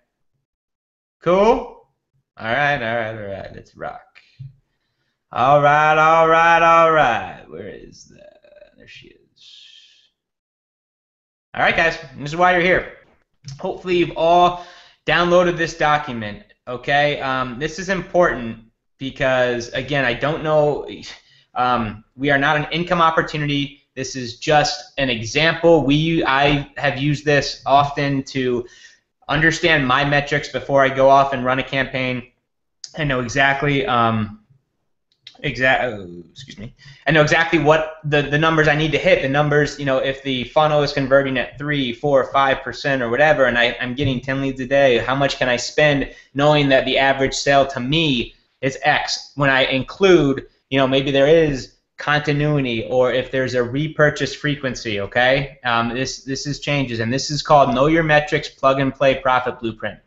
Cool? All right, all right, all right. Let's rock. All right, all right, all right. Where is that? There she is. All right, guys. This is why you're here. Hopefully, you've all downloaded this document. Okay. Um, this is important because, again, I don't know. Um, we are not an income opportunity. This is just an example. We I have used this often to understand my metrics before I go off and run a campaign. I know exactly um, exact oh, excuse me i know exactly what the, the numbers i need to hit the numbers you know if the funnel is converting at 3 4 5 percent or whatever and I, i'm getting 10 leads a day how much can i spend knowing that the average sale to me is x when i include you know maybe there is continuity or if there's a repurchase frequency, okay? Um, this, this is changes, and this is called Know Your Metrics Plug and Play Profit Blueprint,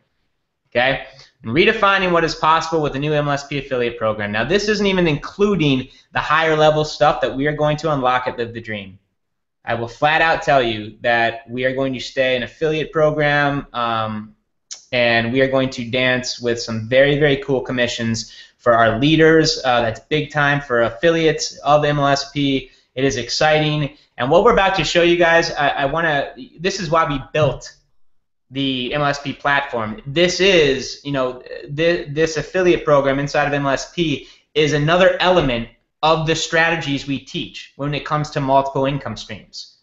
okay? Redefining what is possible with the new MLSP affiliate program. Now, this isn't even including the higher level stuff that we are going to unlock at Live the Dream. I will flat out tell you that we are going to stay an affiliate program um, and we are going to dance with some very, very cool commissions for our leaders. Uh, that's big time for affiliates of MLSP. It is exciting. And what we're about to show you guys, I, I want to, this is why we built the MLSP platform. This is, you know, th- this affiliate program inside of MLSP is another element of the strategies we teach when it comes to multiple income streams.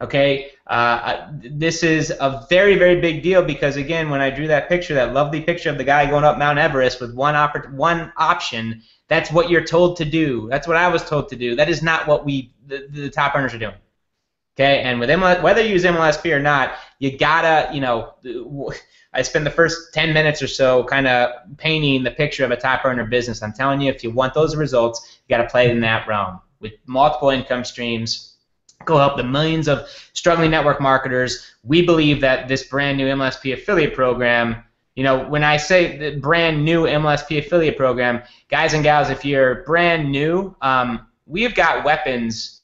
Okay, uh, this is a very, very big deal because again, when I drew that picture, that lovely picture of the guy going up Mount Everest with one op- one option, that's what you're told to do. That's what I was told to do. That is not what we the, the top earners are doing. Okay, and with MLS, whether you use MLSP or not, you gotta, you know, I spend the first 10 minutes or so kind of painting the picture of a top earner business. I'm telling you, if you want those results, you got to play in that realm with multiple income streams, go help the millions of struggling network marketers. We believe that this brand new MLSP affiliate program, you know, when I say the brand new MLSP affiliate program, guys and gals, if you're brand new, um, we've got weapons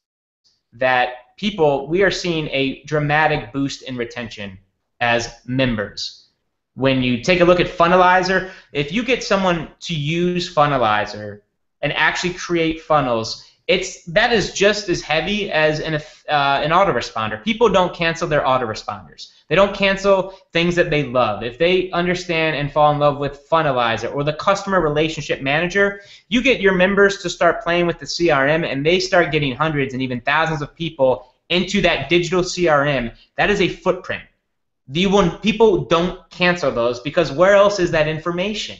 that people, we are seeing a dramatic boost in retention as members. When you take a look at Funnelizer, if you get someone to use Funnelizer and actually create funnels, it's that is just as heavy as an uh, an autoresponder. People don't cancel their autoresponders. They don't cancel things that they love. If they understand and fall in love with Funnelizer or the customer relationship manager, you get your members to start playing with the CRM and they start getting hundreds and even thousands of people into that digital CRM. That is a footprint. The one people don't cancel those because where else is that information?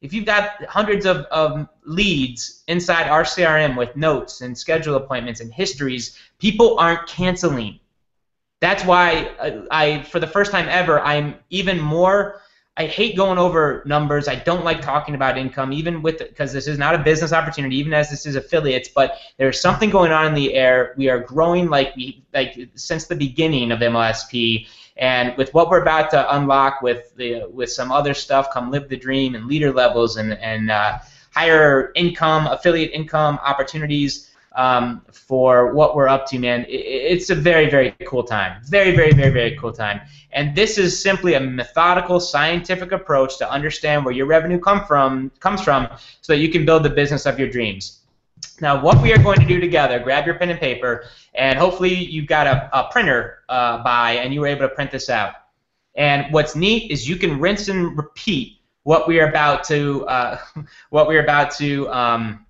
if you've got hundreds of, of leads inside our CRM with notes and schedule appointments and histories, people aren't canceling. That's why I, I, for the first time ever, I'm even more. I hate going over numbers. I don't like talking about income, even with because this is not a business opportunity, even as this is affiliates. But there's something going on in the air. We are growing like we like since the beginning of MLSP, and with what we're about to unlock with the with some other stuff, come live the dream and leader levels and and uh, higher income, affiliate income opportunities um, for what we're up to, man. It's a very very cool time. Very very very very cool time. And this is simply a methodical, scientific approach to understand where your revenue come from comes from, so that you can build the business of your dreams. Now, what we are going to do together, grab your pen and paper, and hopefully you've got a, a printer uh, by and you were able to print this out. And what's neat is you can rinse and repeat what we are about to uh, what we're about to um,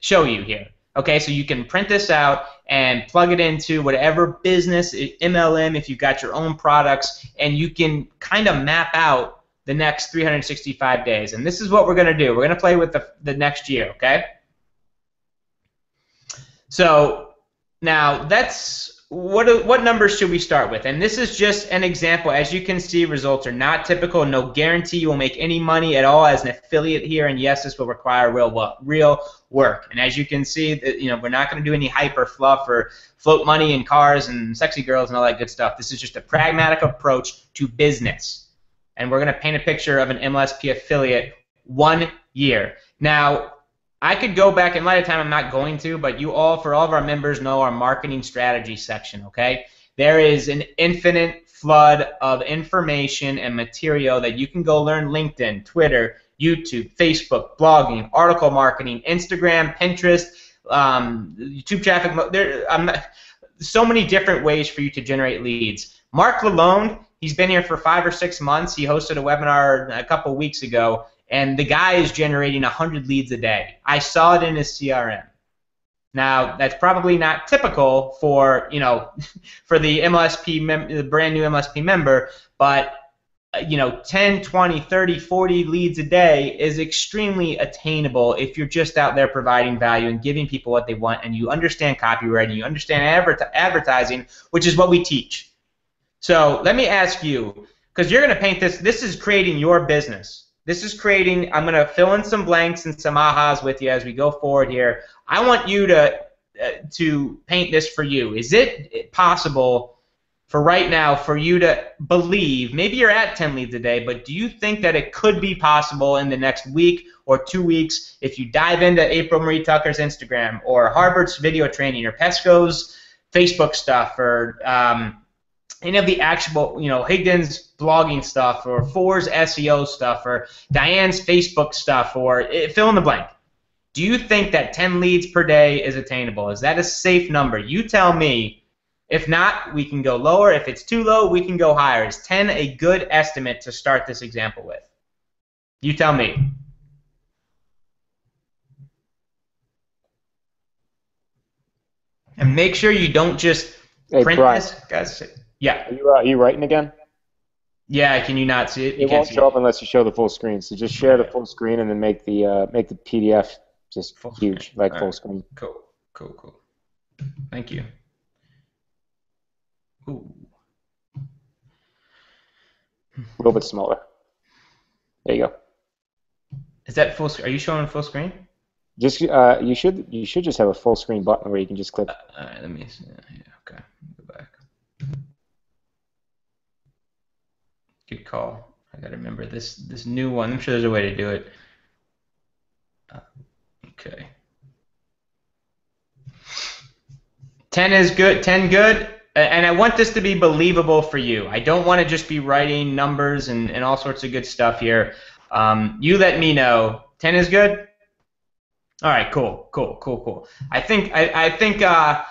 show you here. Okay, so you can print this out and plug it into whatever business MLM if you've got your own products, and you can kind of map out the next 365 days. And this is what we're going to do. We're going to play with the, the next year. Okay. So now that's what what numbers should we start with? And this is just an example. As you can see, results are not typical. No guarantee you will make any money at all as an affiliate here. And yes, this will require real real work. And as you can see, you know we're not going to do any hype or fluff or float money in cars and sexy girls and all that good stuff. This is just a pragmatic approach to business. And we're going to paint a picture of an MLSP affiliate one year. Now, I could go back in light of time. I'm not going to, but you all, for all of our members, know our marketing strategy section. Okay, there is an infinite flood of information and material that you can go learn. LinkedIn, Twitter, YouTube, Facebook, blogging, article marketing, Instagram, Pinterest, um, YouTube traffic. There, not, so many different ways for you to generate leads. Mark Lalone, he's been here for five or six months. He hosted a webinar a couple weeks ago and the guy is generating 100 leads a day. I saw it in his CRM. Now, that's probably not typical for, you know, for the MLSP, mem- the brand new MLSP member, but uh, you know 10 20 30 40 leads a day is extremely attainable if you're just out there providing value and giving people what they want and you understand copywriting you understand adver- advertising which is what we teach so let me ask you because you're going to paint this this is creating your business this is creating, I'm going to fill in some blanks and some ahas with you as we go forward here. I want you to, uh, to paint this for you. Is it possible for right now for you to believe, maybe you're at 10 leads a day, but do you think that it could be possible in the next week or two weeks if you dive into April Marie Tucker's Instagram or Harvard's video training or Pesco's Facebook stuff or um, any of the actual, you know, Higdon's blogging stuff or Four's SEO stuff or Diane's Facebook stuff or eh, fill in the blank. Do you think that 10 leads per day is attainable? Is that a safe number? You tell me. If not, we can go lower. If it's too low, we can go higher. Is 10 a good estimate to start this example with? You tell me. And make sure you don't just Hey, print Brian, this, guys. Yeah, are you, uh, are you writing again? yeah. Can you not see it? You It can't won't show up unless you show the full screen. So just share the full screen and then make the uh, make the PDF just Full huge, screen. like All full right. screen. Cool, cool, cool. Thank you. Ooh. A little bit smaller. There you go. Is that full? Are you showing full screen? Just uh, you should you should just have a full screen button where you can just click. All right, let me see. Yeah, okay, go back. Good call. I gotta remember this this new one. I'm sure there's a way to do it. Uh, okay. Ten is good. Ten good. And I want this to be believable for you. I don't want to just be writing numbers and, and all sorts of good stuff here. Um, you let me know. Ten is good. All right, cool, cool, cool, cool. I think I, I think uh,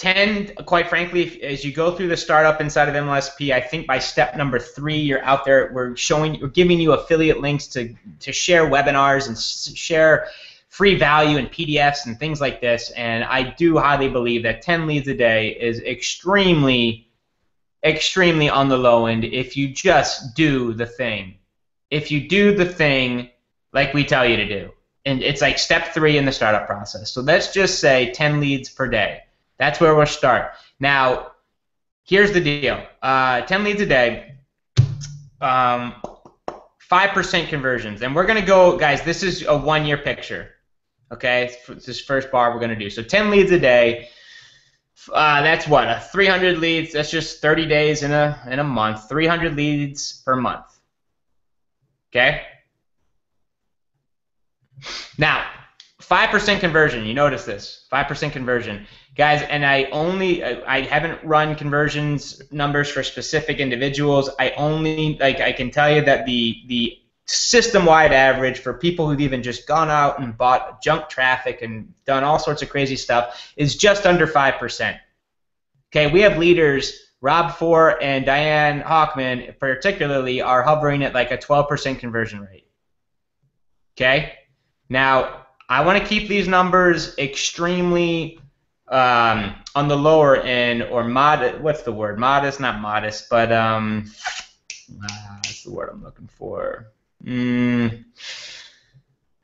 ten. Quite frankly, if, as you go through the startup inside of MLSP, I think by step number three, you're out there. We're showing, we're giving you affiliate links to to share webinars and share free value and PDFs and things like this. And I do highly believe that ten leads a day is extremely, extremely on the low end if you just do the thing. If you do the thing like we tell you to do and it's like step three in the startup process. So let's just say 10 leads per day. That's where we'll start. Now, here's the deal: uh, 10 leads a day, um, 5% conversions, and we're gonna go, guys. This is a one-year picture. Okay, this first bar we're gonna do. So 10 leads a day. Uh, that's what a 300 leads. That's just 30 days in a in a month. 300 leads per month. Okay. Now, 5% conversion. You notice this. 5% conversion. Guys, and I only I haven't run conversions numbers for specific individuals. I only like I can tell you that the the system-wide average for people who've even just gone out and bought junk traffic and done all sorts of crazy stuff is just under 5%. Okay, we have leaders Rob Four and Diane Hawkman particularly are hovering at like a 12% conversion rate. Okay? Now, I want to keep these numbers extremely um, on the lower end or modest. What's the word? Modest, not modest, but um, ah, that's the word I'm looking for. Mm,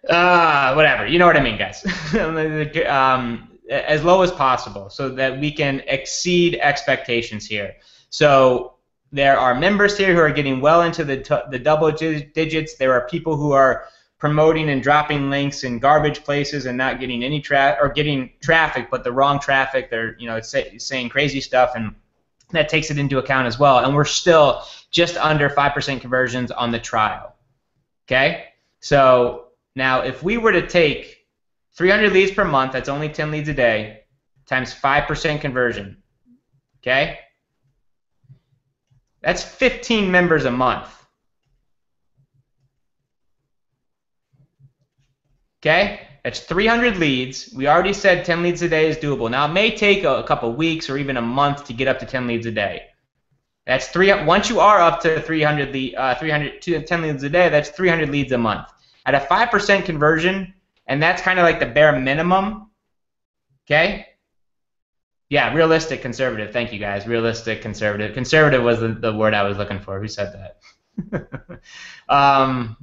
uh, whatever. You know what I mean, guys. um, as low as possible so that we can exceed expectations here. So there are members here who are getting well into the, the double dig- digits. There are people who are promoting and dropping links in garbage places and not getting any traffic or getting traffic, but the wrong traffic. They're you know say- saying crazy stuff and that takes it into account as well. And we're still just under five percent conversions on the trial. Okay, so now if we were to take 300 leads per month, that's only 10 leads a day, times 5% conversion. Okay? That's 15 members a month. Okay? That's 300 leads. We already said 10 leads a day is doable. Now, it may take a, a couple weeks or even a month to get up to 10 leads a day. That's three. Once you are up to 300, lead, uh, 300 to 10 leads a day, that's 300 leads a month. At a 5% conversion, and that's kind of like the bare minimum. Okay? Yeah, realistic conservative. Thank you guys. Realistic conservative. Conservative was the, the word I was looking for. Who said that? um,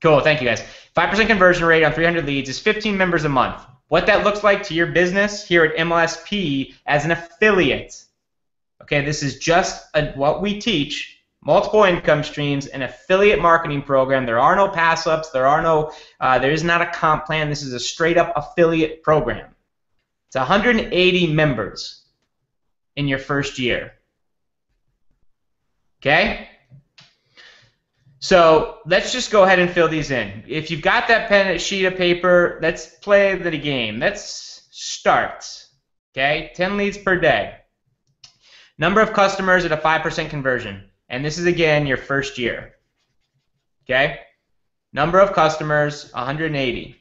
cool. Thank you guys. 5% conversion rate on 300 leads is 15 members a month. What that looks like to your business here at MLSP as an affiliate. Okay, this is just a, what we teach multiple income streams, an affiliate marketing program. There are no pass ups. There are no. Uh, there is not a comp plan. This is a straight up affiliate program. It's 180 members in your first year. Okay. So let's just go ahead and fill these in. If you've got that pen and sheet of paper, let's play the game. Let's start. Okay, 10 leads per day. Number of customers at a 5% conversion. And this is again your first year. Okay? Number of customers 180.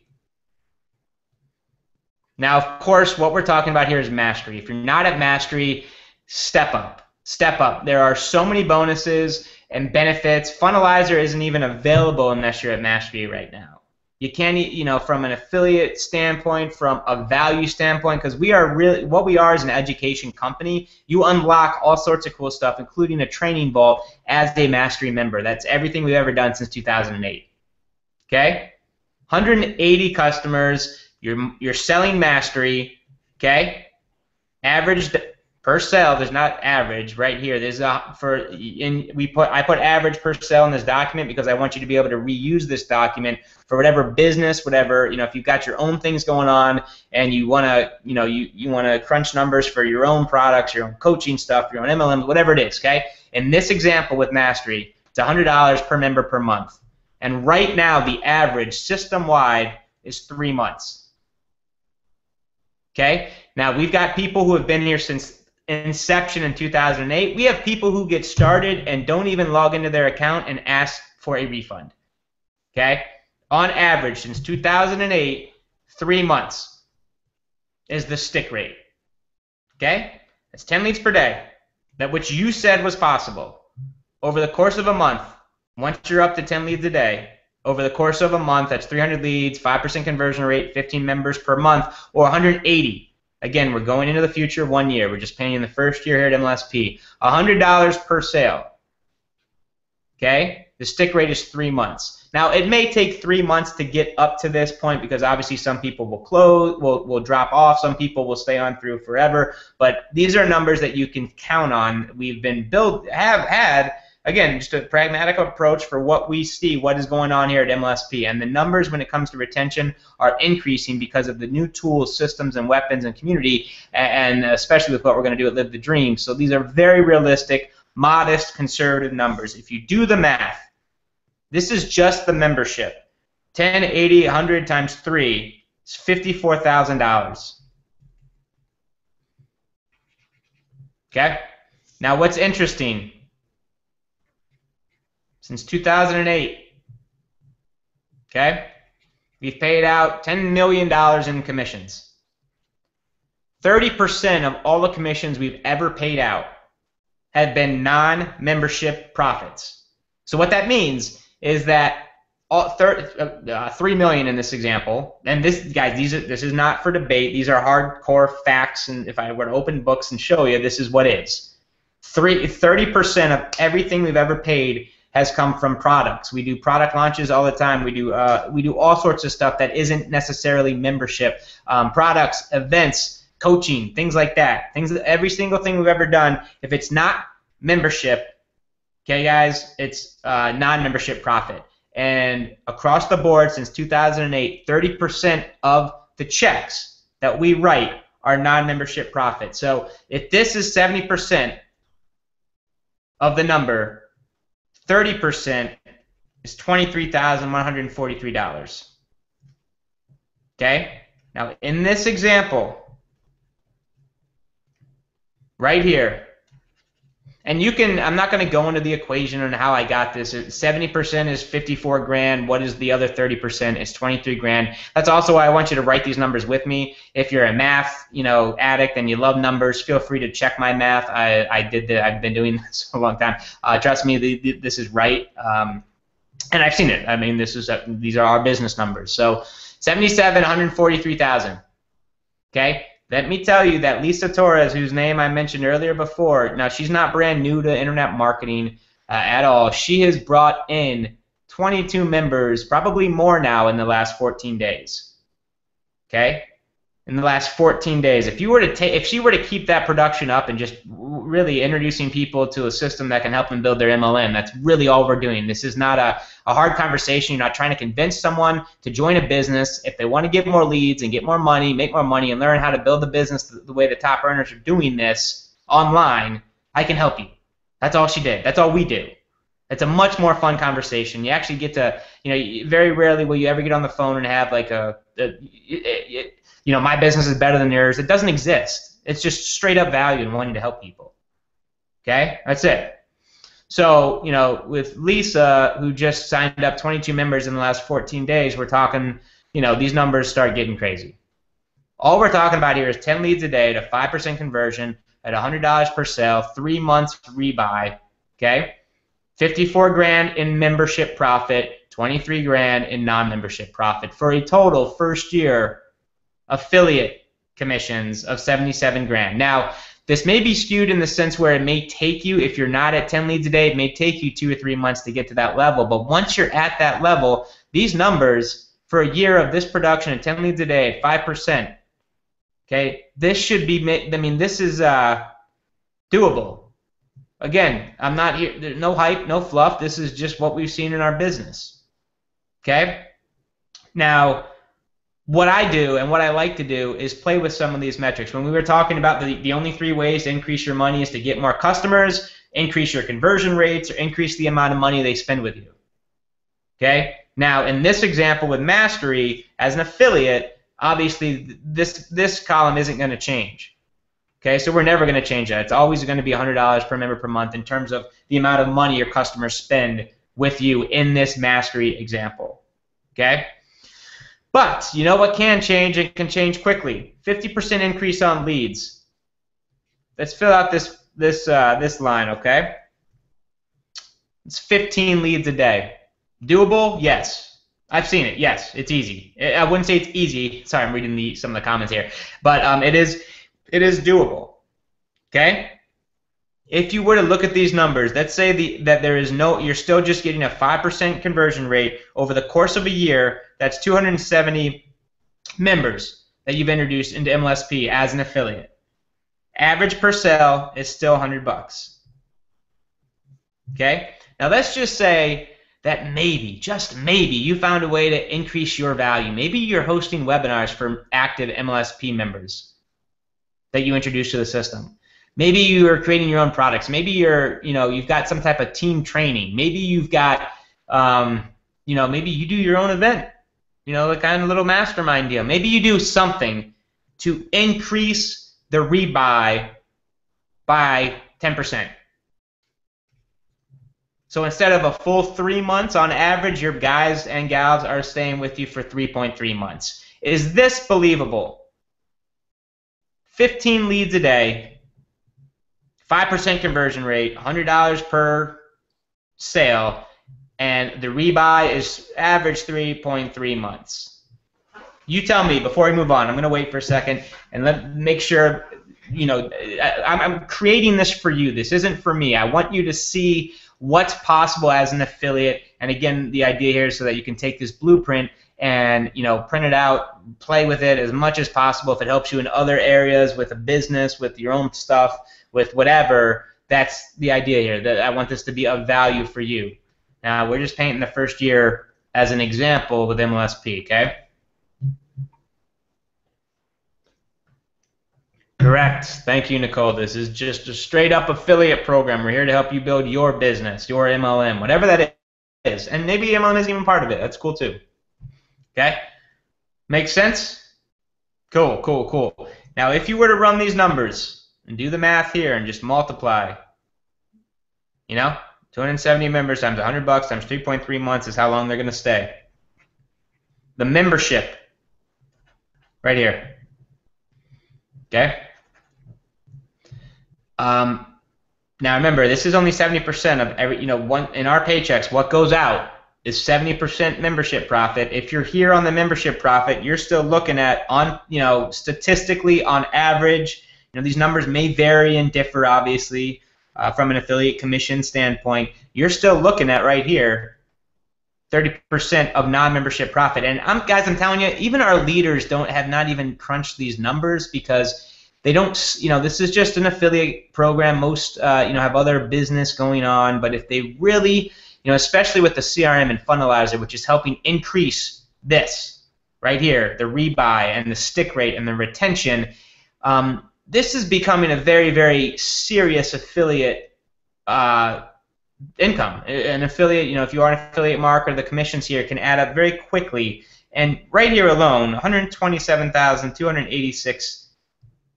Now, of course, what we're talking about here is mastery. If you're not at mastery, step up. Step up. There are so many bonuses and benefits. Funnelizer isn't even available unless you're at mastery right now. You can't, you know, from an affiliate standpoint, from a value standpoint, because we are really what we are is an education company. You unlock all sorts of cool stuff, including a training vault as a mastery member. That's everything we've ever done since 2008. Okay, 180 customers. You're you're selling mastery. Okay, average per sale. There's not average right here. There's a for in we put I put average per sale in this document because I want you to be able to reuse this document for whatever business, whatever you know. If you've got your own things going on and you want to you know you you want to crunch numbers for your own products, your own coaching stuff, your own MLMs, whatever it is. Okay. In this example with Mastery, it's $100 per member per month, and right now the average system wide is three months. Okay. Now we've got people who have been here since inception in 2008, we have people who get started and don't even log into their account and ask for a refund. Okay? On average, since 2008, three months is the stick rate. Okay? That's 10 leads per day. That which you said was possible. Over the course of a month, once you're up to 10 leads a day, over the course of a month, that's 300 leads, 5% conversion rate, 15 members per month, or 180 Again, we're going into the future one year. We're just paying in the first year here at MLSP. $100 per sale. Okay? The stick rate is three months. Now, it may take three months to get up to this point because obviously some people will close, will, will drop off, some people will stay on through forever. But these are numbers that you can count on. We've been built, have had again, just a pragmatic approach for what we see, what is going on here at MLSP. And the numbers when it comes to retention are increasing because of the new tools, systems, and weapons and community, and especially with what we're going to do at Live the Dream. So these are very realistic, modest, conservative numbers. If you do the math, this is just the membership. 10, 80, 100 times 3 is $54,000. Okay? Now, what's interesting since 2008. Okay? We've paid out $10 million in commissions. 30% of all the commissions we've ever paid out have been non-membership profits. So what that means is that all thir- uh, three million in this example, and this guys, these are, this is not for debate. These are hardcore facts, and if I were to open books and show you, this is what is. Three, 30% of everything we've ever paid has come from products. We do product launches all the time. We do uh, we do all sorts of stuff that isn't necessarily membership. Um, products, events, coaching, things like that. Things every single thing we've ever done, if it's not membership, okay, guys, it's uh, non-membership profit. And across the board, since 2008, 30% of the checks that we write are non-membership profit. So if this is 70% of the number, 30% is $23,143. Okay? Now, in this example, right here, and you can, I'm not going to go into the equation on how I got this. 70% is 54 grand. What is the other 30%? It's 23 grand. That's also why I want you to write these numbers with me. If you're a math, you know, addict and you love numbers, feel free to check my math. I, I did that. I've been doing this a long time. Uh, trust me, the, the, this is right. Um, and I've seen it. I mean, this is uh, these are our business numbers. So 77, 143,000. Okay. Let me tell you that Lisa Torres, whose name I mentioned earlier before, now she's not brand new to internet marketing uh, at all. She has brought in 22 members, probably more now in the last 14 days. Okay? In the last 14 days. If you were to take, if she were to keep that production up and just really introducing people to a system that can help them build their MLM, that's really all we're doing. This is not a, a hard conversation. You're not trying to convince someone to join a business. If they want to get more leads and get more money, make more money, and learn how to build the business the, the way the top earners are doing this online, I can help you. That's all she did. That's all we do. It's a much more fun conversation. You actually get to, you know, very rarely will you ever get on the phone and have like a, a it, you know, my business is better than yours. It doesn't exist. It's just straight up value and wanting to help people. Okay, that's it. So, you know, with Lisa, who just signed up 22 members in the last 14 days, we're talking, you know, these numbers start getting crazy. All we're talking about here is 10 leads a day to 5% conversion at $100 per sale, three months rebuy, okay? 54 grand in membership profit, 23 grand in non-membership profit for a total first year affiliate commissions of 77 grand. Now, this may be skewed in the sense where it may take you, if you're not at 10 leads a day, it may take you two or three months to get to that level. But once you're at that level, these numbers for a year of this production at 10 leads a day at 5%, okay, this should be, I mean, this is uh, doable. Again, I'm not here, no hype, no fluff. This is just what we've seen in our business. Okay? Now, what I do and what I like to do is play with some of these metrics. When we were talking about the, the only three ways to increase your money is to get more customers, increase your conversion rates, or increase the amount of money they spend with you. Okay? Now, in this example with Mastery, as an affiliate, obviously this, this column isn't going to change. Okay, so we're never going to change that. It's always going to be $100 per member per month in terms of the amount of money your customers spend with you in this mastery example. Okay? But you know what can change? It can change quickly. 50% increase on leads. Let's fill out this this uh, this line, okay? It's 15 leads a day. Doable? Yes. I've seen it. Yes, it's easy. I wouldn't say it's easy. Sorry, I'm reading the some of the comments here, but um, it is it is doable. Okay? If you were to look at these numbers, let's say the, that there is no, you're still just getting a 5% conversion rate over the course of a year, that's 270 members that you've introduced into MLSP as an affiliate. Average per sale is still 100 bucks. Okay? Now let's just say that maybe, just maybe, you found a way to increase your value. Maybe you're hosting webinars for active MLSP members that you introduce to the system. Maybe you are creating your own products. Maybe you're, you know, you've got some type of team training. Maybe you've got, um, you know, maybe you do your own event. You know, the kind of little mastermind deal. Maybe you do something to increase the rebuy by 10%. So instead of a full three months on average, your guys and gals are staying with you for 3.3 months. Is this believable? 15 leads a day, 5% conversion rate, $100 per sale, and the rebuy is average 3.3 months. You tell me before we move on. I'm going to wait for a second and let make sure you know I, I'm creating this for you. This isn't for me. I want you to see what's possible as an affiliate. And again, the idea here is so that you can take this blueprint and you know print it out play with it as much as possible if it helps you in other areas with a business with your own stuff with whatever that's the idea here that i want this to be of value for you now we're just painting the first year as an example with mlsp okay Correct. Thank you, Nicole. This is just a straight up affiliate program. We're here to help you build your business, your MLM, whatever that is. And maybe MLM isn't even part of it. That's cool too. Okay? Makes sense? Cool, cool, cool. Now, if you were to run these numbers and do the math here and just multiply, you know, 270 members times 100 bucks times 3.3 months is how long they're going to stay. The membership, right here. Okay? Um, now remember, this is only 70% of every, you know, one in our paychecks. What goes out is 70% membership profit. If you're here on the membership profit, you're still looking at on, you know, statistically on average, you know, these numbers may vary and differ obviously uh, from an affiliate commission standpoint. You're still looking at right here 30% of non-membership profit. And I'm guys, I'm telling you, even our leaders don't have not even crunched these numbers because they don't you know this is just an affiliate program most uh, you know have other business going on but if they really you know, especially with the CRM and Funnelizer, which is helping increase this right here, the rebuy and the stick rate and the retention. Um, this is becoming a very, very serious affiliate uh, income. An affiliate, you know, if you are an affiliate marketer, the commissions here can add up very quickly. And right here alone, 127,286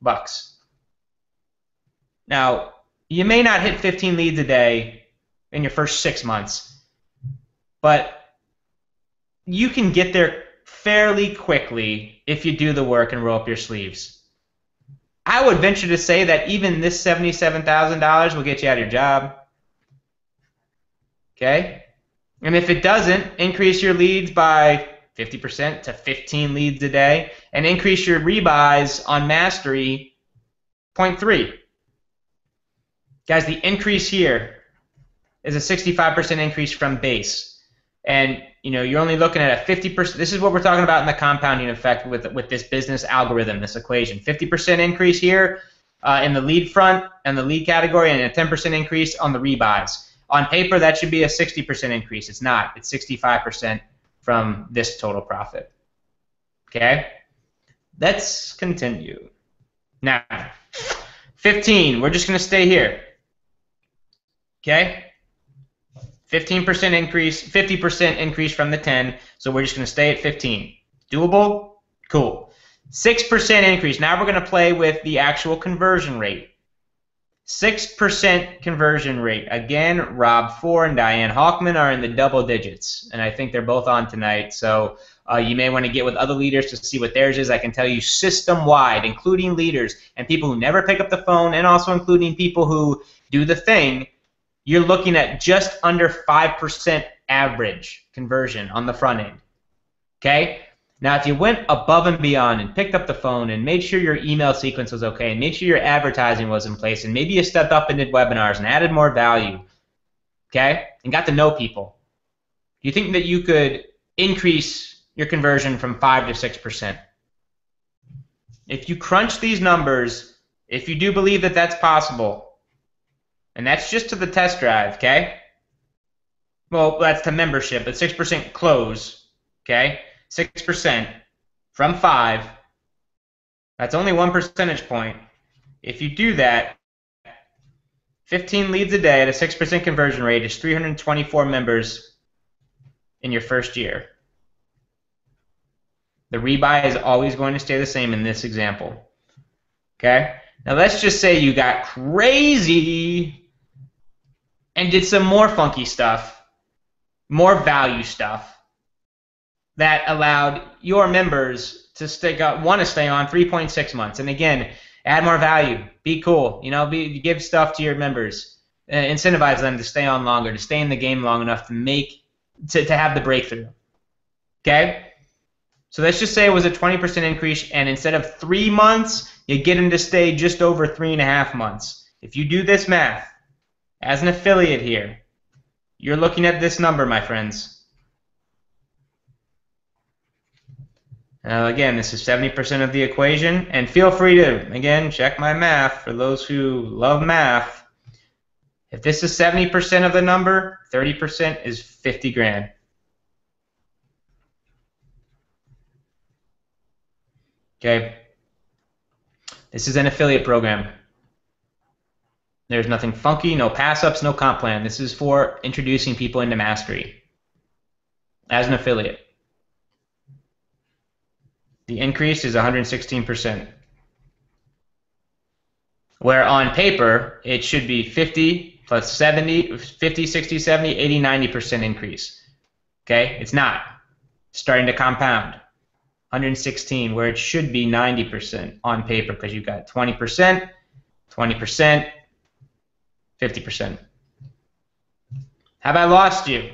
bucks. Now, you may not hit 15 leads a day in your first six months. But you can get there fairly quickly if you do the work and roll up your sleeves. I would venture to say that even this $77,000 will get you out of your job. Okay? And if it doesn't, increase your leads by 50% to 15 leads a day and increase your rebuys on mastery 0.3. Guys, the increase here is a 65% increase from base. And you know, you're only looking at a 50%. This is what we're talking about in the compounding effect with with this business algorithm, this equation. 50% increase here uh, in the lead front and the lead category, and a 10% increase on the rebuys. On paper, that should be a 60% increase. It's not. It's 65% from this total profit. Okay? Let's continue. Now, 15, we're just going to stay here. Okay? 15% increase, 50% increase from the 10, so we're just going to stay at 15. Doable? Cool. 6% increase. Now we're going to play with the actual conversion rate. 6% conversion rate. Again, Rob Four and Diane Hawkman are in the double digits, and I think they're both on tonight. So uh, you may want to get with other leaders to see what theirs is. I can tell you system wide, including leaders and people who never pick up the phone, and also including people who do the thing you're looking at just under 5% average conversion on the front end. Okay? Now, if you went above and beyond and picked up the phone and made sure your email sequence was okay and made sure your advertising was in place and maybe you stepped up and did webinars and added more value, okay, and got to know people, do you think that you could increase your conversion from 5 to 6%? If you crunch these numbers, if you do believe that that's possible, and that's just to the test drive, okay? Well, that's to membership, but 6% close, okay? 6% from 5. That's only one percentage point. If you do that, 15 leads a day at a 6% conversion rate is 324 members in your first year. The rebuy is always going to stay the same in this example. Okay? Now let's just say you got crazy and did some more funky stuff, more value stuff that allowed your members to stay want to stay on 3.6 months. And again, add more value, be cool, you know, be give stuff to your members, uh, incentivize them to stay on longer, to stay in the game long enough to make to, to have the breakthrough. Okay? So let's just say it was a 20% increase, and instead of three months, you get them to stay just over three and a half months. If you do this math, as an affiliate here, you're looking at this number, my friends. Now, again, this is 70% of the equation, and feel free to, again, check my math for those who love math. If this is 70% of the number, 30% is 50 grand. Okay. This is an affiliate program. There's nothing funky, no pass ups, no comp plan. This is for introducing people into mastery as an affiliate. The increase is 116%. Where on paper, it should be 50 plus 70, 50, 60, 70, 80, 90% increase. Okay? It's not. starting to compound. 116, where it should be 90% on paper because you've got 20%, 20%, 50%. Have I lost you?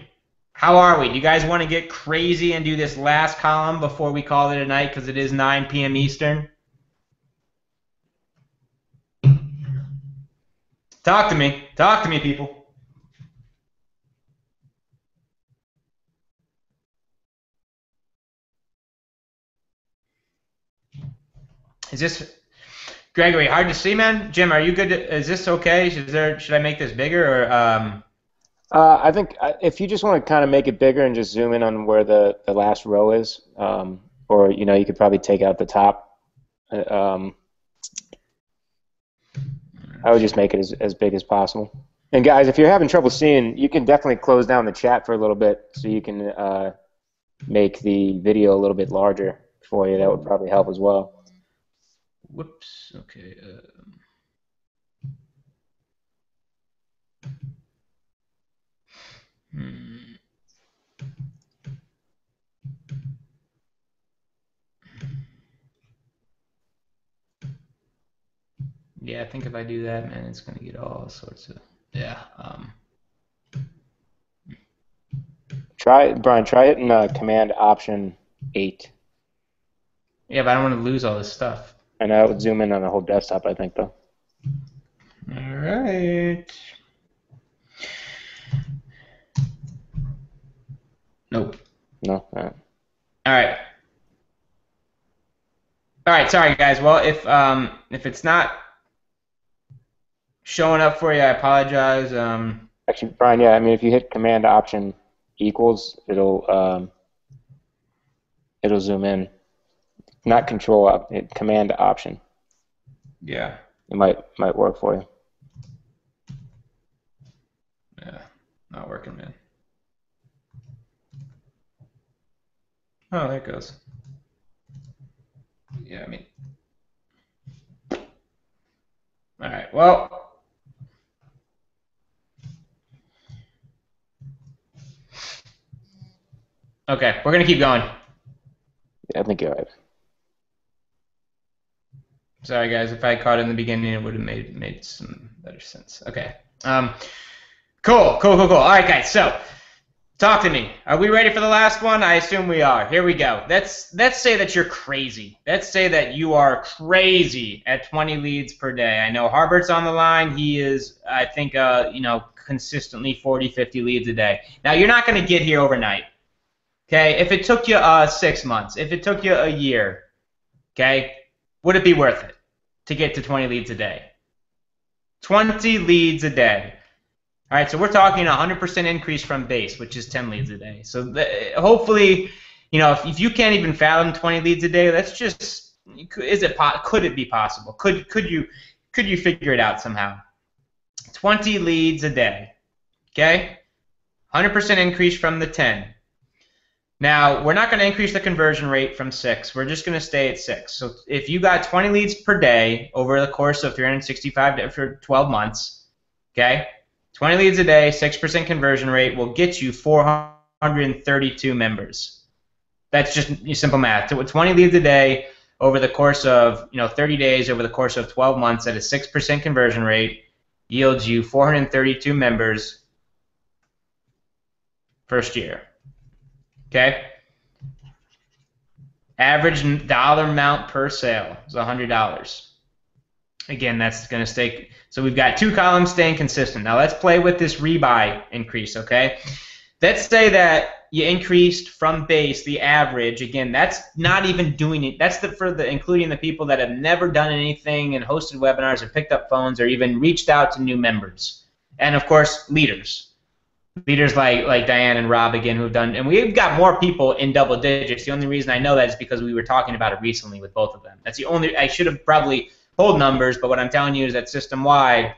How are we? Do you guys want to get crazy and do this last column before we call it a night because it is 9 p.m. Eastern? Talk to me. Talk to me, people. Is this Gregory, hard to see, man. Jim, are you good? To, is this okay? Is there? Should I make this bigger or? Um... Uh, I think uh, if you just want to kind of make it bigger and just zoom in on where the, the last row is, um, or you know, you could probably take out the top. Uh, um, I would just make it as, as big as possible. And guys, if you're having trouble seeing, you can definitely close down the chat for a little bit so you can uh, make the video a little bit larger for you. That would probably help as well. Whoops. Okay. Um, hmm. Yeah, I think if I do that, man, it's gonna get all sorts of yeah. Um, Try Brian. Try hitting uh, Command Option Eight. Yeah, but I don't want to lose all this stuff. I know it would zoom in on the whole desktop. I think though. All right. Nope. No. All right. All right. All right. Sorry, guys. Well, if um if it's not showing up for you, I apologize. Um. Actually, Brian. Yeah. I mean, if you hit Command Option equals, it'll um, it'll zoom in. Not Control Op. Eh, command Option. Yeah. It might might work for you. Yeah. Not working, man. Oh, there it goes. Yeah, I mean. All right. Well. Okay, we're gonna keep going. Yeah, I think you're right. Sorry, guys. If I caught it in the beginning, it would have made made some better sense. Okay. Um. Cool. Cool. Cool. Cool. All right, guys. So, talk to me. Are we ready for the last one? I assume we are. Here we go. Let's let's say that you're crazy. Let's say that you are crazy at 20 leads per day. I know Harbert's on the line. He is, I think, uh, you know, consistently 40, 50 leads a day. Now, you're not going to get here overnight. Okay. If it took you uh, six months, if it took you a year, okay, would it be worth it to get to 20 leads a day? 20 leads a day. All right, so we're talking 100% increase from base, which is 10 leads a day. So hopefully, you know, if, if you can't even fathom 20 leads a day, that's just is it could it be possible? Could could you could you figure it out somehow? 20 leads a day. Okay? 100% increase from the 10. Now, we're not going to increase the conversion rate from 6. We're just going to stay at 6. So if you got 20 leads per day over the course of 365 for 12 months, okay? 20 leads a day, 6% conversion rate will get you 432 members. That's just simple math. So 20 leads a day over the course of, you know, 30 days over the course of 12 months at a 6% conversion rate yields you 432 members first year. Okay? Average dollar amount per sale is $100. Again, that's going to stay. So we've got two columns staying consistent. Now let's play with this rebuy increase, okay? Let's say that you increased from base the average. Again, that's not even doing it. That's the for the including the people that have never done anything and hosted webinars or picked up phones or even reached out to new members. And of course, leaders. Leaders like like Diane and Rob again who've done and we've got more people in double digits. The only reason I know that is because we were talking about it recently with both of them. That's the only I should have probably pulled numbers, but what I'm telling you is that system wide,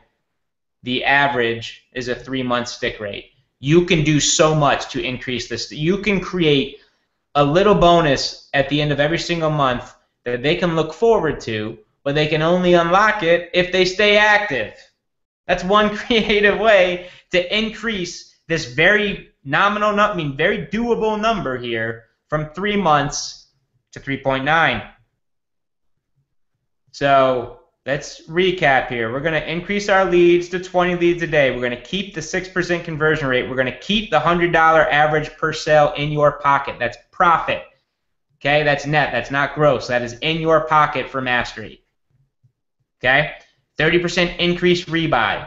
the average is a three month stick rate. You can do so much to increase this. You can create a little bonus at the end of every single month that they can look forward to, but they can only unlock it if they stay active. That's one creative way to increase this very nominal, I mean, very doable number here from three months to 3.9. So let's recap here. We're going to increase our leads to 20 leads a day. We're going to keep the 6% conversion rate. We're going to keep the $100 average per sale in your pocket. That's profit. Okay, that's net. That's not gross. That is in your pocket for mastery. Okay, 30% increase rebuy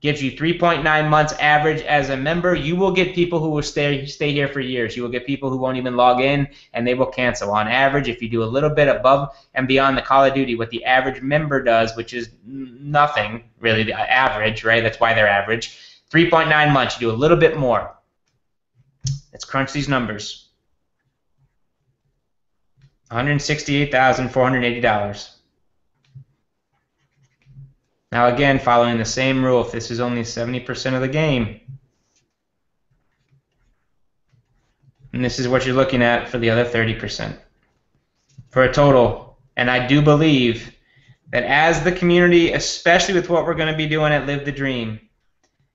gives you 3.9 months average as a member. You will get people who will stay stay here for years. You will get people who won't even log in and they will cancel. On average, if you do a little bit above and beyond the Call of Duty, what the average member does, which is nothing really, the uh, average, right? That's why they're average. 3.9 months. You do a little bit more. Let's crunch these numbers. $168,480. Now again, following the same rule, if this is only 70% of the game, and this is what you're looking at for the other 30%, for a total. And I do believe that as the community, especially with what we're going to be doing at Live the Dream,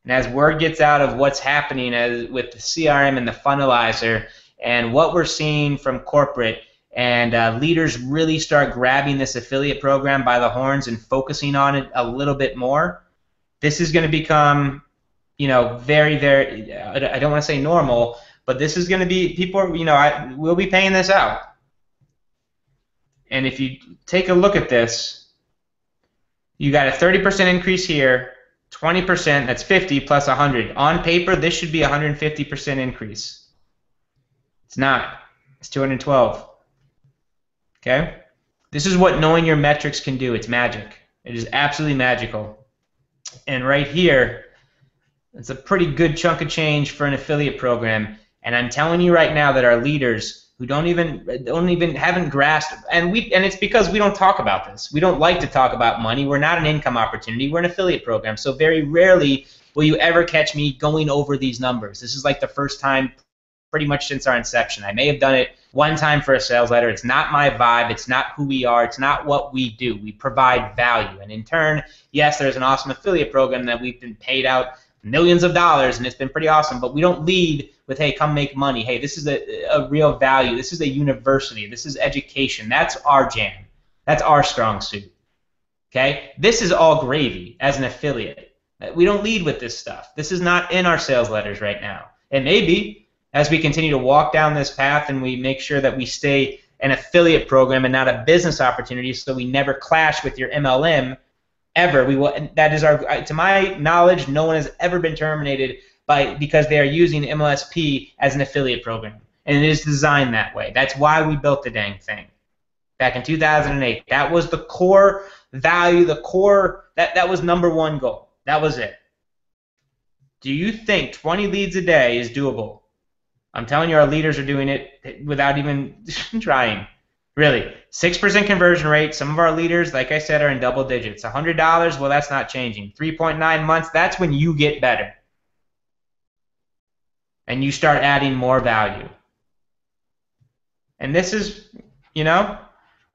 and as word gets out of what's happening as with the CRM and the funnelizer, and what we're seeing from corporate, and uh, leaders really start grabbing this affiliate program by the horns and focusing on it a little bit more, this is going to become, you know, very, very, I don't want to say normal, but this is going to be people. Are, you know, I, we'll be paying this out. And if you take a look at this, you got a 30% increase here, 20%, that's 50 plus 100. On paper, this should be a 150% increase. It's not. It's 212. Okay? This is what knowing your metrics can do. It's magic. It is absolutely magical. And right here, it's a pretty good chunk of change for an affiliate program. And I'm telling you right now that our leaders who don't even don't even haven't grasped and we and it's because we don't talk about this. We don't like to talk about money. We're not an income opportunity. We're an affiliate program. So very rarely will you ever catch me going over these numbers. This is like the first time pretty much since our inception. I may have done it one time for a sales letter. It's not my vibe. It's not who we are. It's not what we do. We provide value. And in turn, yes, there's an awesome affiliate program that we've been paid out millions of dollars and it's been pretty awesome, but we don't lead with, hey, come make money. Hey, this is a, a real value. This is a university. This is education. That's our jam. That's our strong suit. Okay? This is all gravy as an affiliate. We don't lead with this stuff. This is not in our sales letters right now. It may be, as we continue to walk down this path and we make sure that we stay an affiliate program and not a business opportunity so we never clash with your MLM ever. We will that is our to my knowledge no one has ever been terminated by because they are using MLSP as an affiliate program. And it is designed that way. That's why we built the dang thing. Back in 2008. That was the core value, the core that that was number 1 goal. That was it. Do you think 20 leads a day is doable? I'm telling you, our leaders are doing it without even trying. Really, 6% conversion rate. Some of our leaders, like I said, are in double digits. $100, well, that's not changing. 3.9 months, that's when you get better. And you start adding more value. And this is, you know,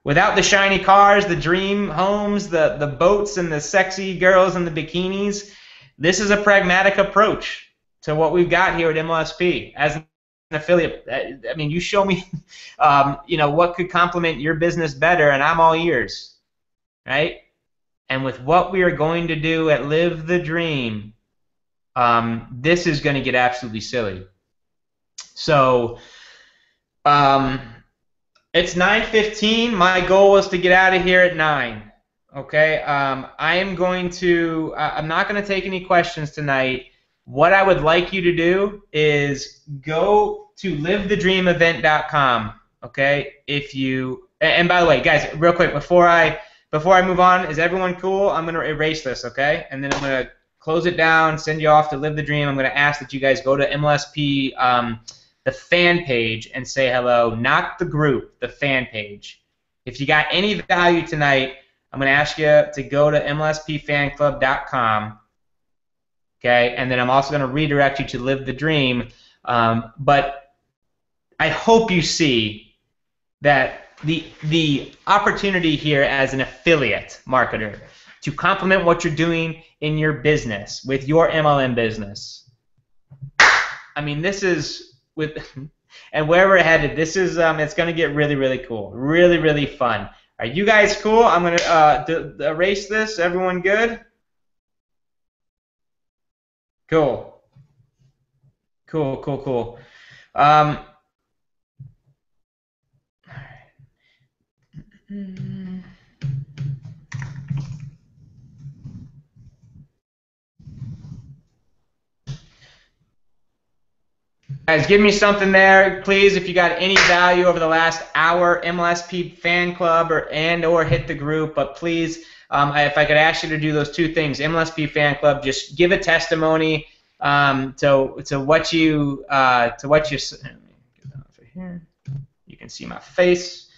without the shiny cars, the dream homes, the, the boats, and the sexy girls and the bikinis, this is a pragmatic approach to what we've got here at MLSP. As affiliate. I mean, you show me, um, you know, what could complement your business better, and I'm all ears, right? And with what we are going to do at Live the Dream, um, this is going to get absolutely silly. So, um, it's 9:15. My goal was to get out of here at nine. Okay. Um, I am going to. I'm not going to take any questions tonight. What I would like you to do is go to livethedreamevent.com. Okay, if you and by the way, guys, real quick before I before I move on, is everyone cool? I'm gonna erase this, okay, and then I'm gonna close it down, send you off to live the dream. I'm gonna ask that you guys go to MLSP, um, the fan page, and say hello, not the group, the fan page. If you got any value tonight, I'm gonna ask you to go to MLSPFanClub.com Okay, and then I'm also going to redirect you to live the dream. Um, but I hope you see that the the opportunity here as an affiliate marketer to complement what you're doing in your business with your MLM business. I mean, this is with and where we're headed. This is um, it's going to get really really cool, really really fun. Are you guys cool? I'm going to uh, d- erase this. Everyone good? Cool. Cool, cool, cool. Um, Guys, give me something there, please. If you got any value over the last hour, MLSP fan club or and or hit the group. But please, um, if I could ask you to do those two things, MLSP Fan Club, just give a testimony um, to to what you uh, to what you. Here. You can see my face.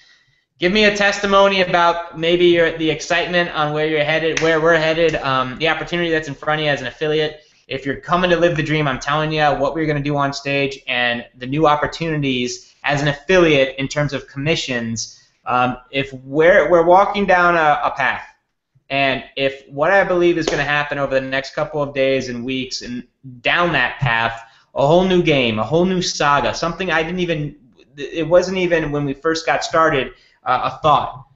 Give me a testimony about maybe your, the excitement on where you're headed, where we're headed, um, the opportunity that's in front of you as an affiliate. If you're coming to live the dream, I'm telling you what we're going to do on stage and the new opportunities as an affiliate in terms of commissions. Um, if we're, we're walking down a, a path, and if what I believe is going to happen over the next couple of days and weeks and down that path, a whole new game, a whole new saga, something I didn't even, it wasn't even when we first got started uh, a thought.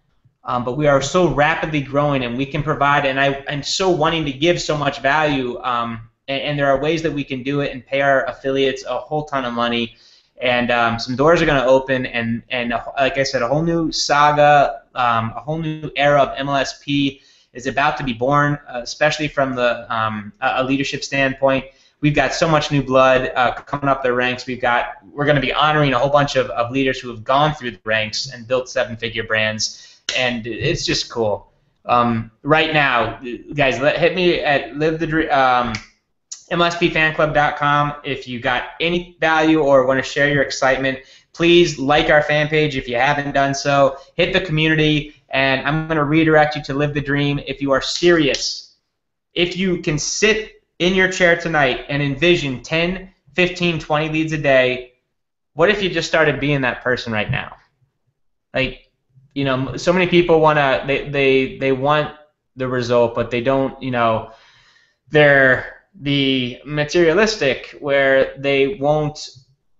Um, but we are so rapidly growing and we can provide, and I, I'm so wanting to give so much value. Um, and, and, there are ways that we can do it and pay our affiliates a whole ton of money. And um, some doors are going to open, and and like I said, a whole new saga, um, a whole new era of MLSP is about to be born, uh, especially from the um, a leadership standpoint. We've got so much new blood uh, coming up the ranks. We've got we're going to be honoring a whole bunch of, of leaders who have gone through the ranks and built seven-figure brands, and it's just cool. Um, right now, guys, let, hit me at live the um, if you got any value or want to share your excitement. Please like our fan page if you haven't done so. Hit the community, and I'm going to redirect you to Live the Dream if you are serious. If you can sit in your chair tonight and envision 10, 15, 20 leads a day, what if you just started being that person right now? Like, you know, so many people want to, they, they, they want the result, but they don't, you know, they're the materialistic where they won't,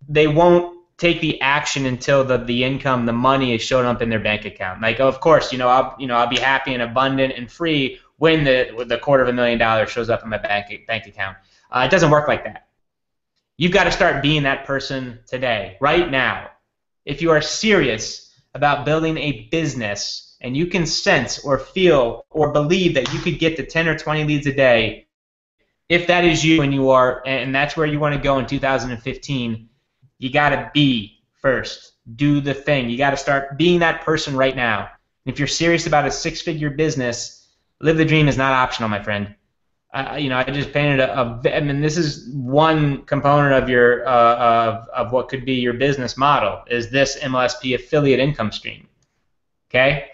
they won't take the action until the, the income, the money is showing up in their bank account. Like, of course, you know, I'll, you know, I'll be happy and abundant and free when the the quarter of a million dollars shows up in my bank bank account. Uh, it doesn't work like that. You've got to start being that person today, right now. If you are serious about building a business and you can sense or feel or believe that you could get to 10 or 20 leads a day, if that is you and you are, and that's where you want to go in 2015, you got to be first. Do the thing. You got to start being that person right now. If you're serious about a six-figure business, live the dream is not optional, my friend. Uh, you know, I just painted a, a. I mean, this is one component of your uh, of of what could be your business model. Is this MLSP affiliate income stream? Okay.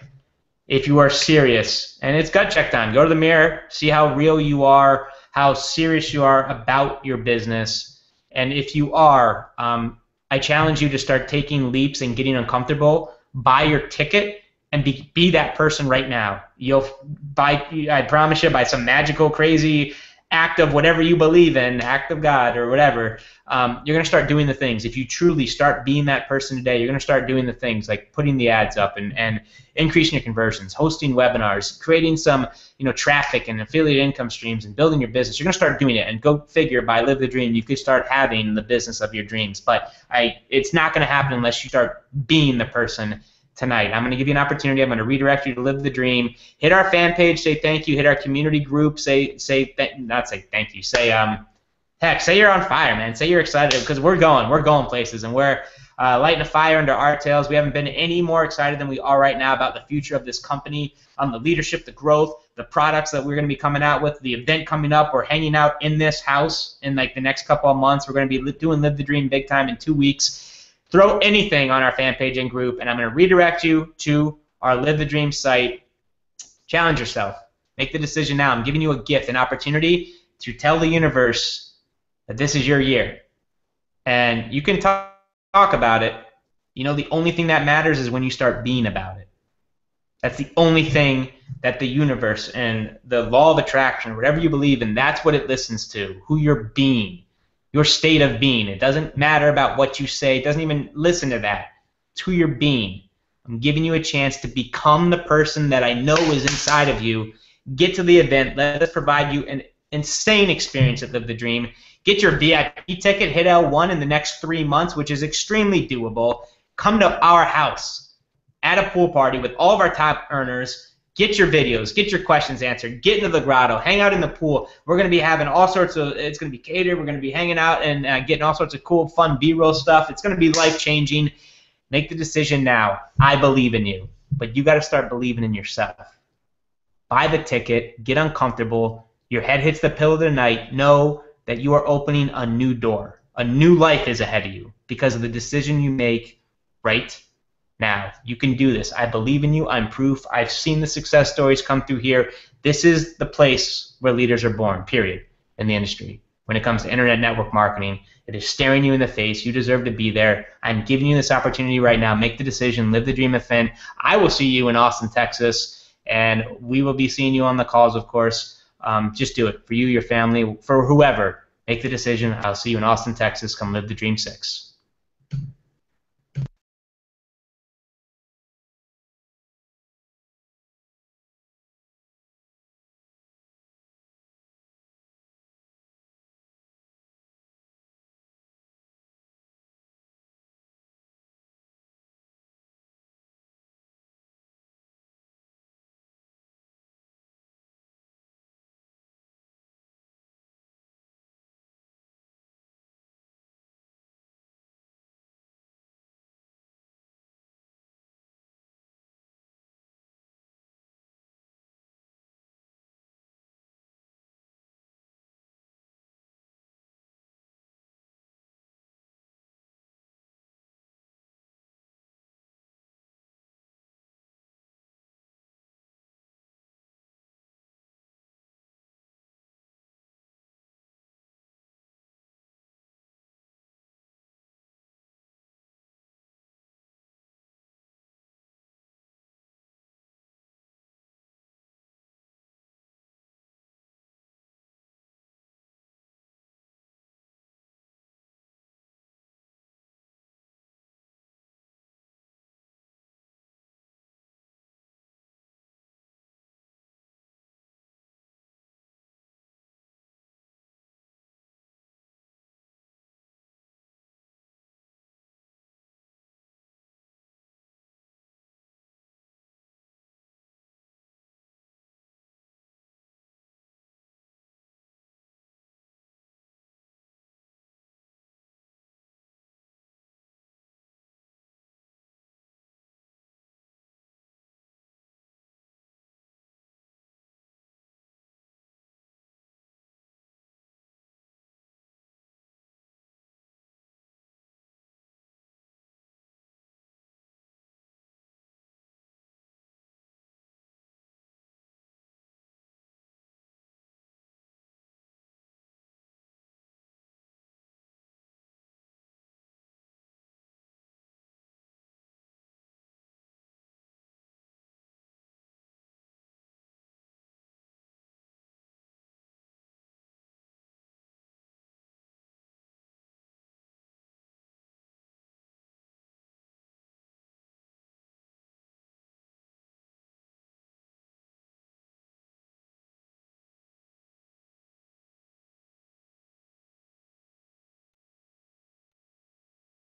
If you are serious, and it's gut check time, go to the mirror, see how real you are, how serious you are about your business, and if you are, um, I challenge you to start taking leaps and getting uncomfortable. Buy your ticket and be, be that person right now. You'll by I promise you by some magical crazy act of whatever you believe in, act of God or whatever, um, you're going to start doing the things. If you truly start being that person today, you're going to start doing the things like putting the ads up and, and increasing your conversions, hosting webinars, creating some you know traffic and affiliate income streams, and building your business. You're going to start doing it, and go figure. By live the dream, you could start having the business of your dreams. But I, it's not going to happen unless you start being the person tonight. I'm going to give you an opportunity. I'm going to redirect you to live the dream. Hit our fan page, say thank you. Hit our community group, say say th- not say thank you. Say um, heck, say you're on fire, man. Say you're excited because we're going. We're going places, and we're uh, lighting a fire under our tails. We haven't been any more excited than we are right now about the future of this company, um, the leadership, the growth, the products that we're going to be coming out with, the event coming up. We're hanging out in this house in like the next couple of months. We're going to be doing Live the Dream big time in two weeks throw anything on our fan page and group, and I'm going to redirect you to our Live the Dream site. Challenge yourself. Make the decision now. I'm giving you a gift, an opportunity to tell the universe that this is your year. And you can talk, talk about it. You know, the only thing that matters is when you start being about it. That's the only thing that the universe and the law of attraction, whatever you believe in, that's what it listens to, who you're being your state of being. It doesn't matter about what you say. It doesn't even listen to that. It's who you're being. I'm giving you a chance to become the person that I know is inside of you. Get to the event. Let us provide you an insane experience Live the Dream. Get your VIP ticket, hit L1 in the next three months, which is extremely doable. Come to our house at a pool party with all of our top earners Get your videos, get your questions answered, get into the grotto, hang out in the pool. We're going to be having all sorts of, it's going to be catered. We're going to be hanging out and uh, getting all sorts of cool, fun B roll stuff. It's going to be life changing. Make the decision now. I believe in you, but you got to start believing in yourself. Buy the ticket, get uncomfortable. Your head hits the pillow tonight. Know that you are opening a new door. A new life is ahead of you because of the decision you make right now. You can do this. I believe in you. I'm proof. I've seen the success stories come through here. This is the place where leaders are born, period, in the industry. When it comes to internet network marketing, it is staring you in the face. You deserve to be there. I'm giving you this opportunity right now. Make the decision. Live the dream of Finn. I will see you in Austin, Texas, and we will be seeing you on the calls, of course. Um, just do it for you, your family, for whoever. Make the decision. I'll see you in Austin, Texas. Come live the dream six.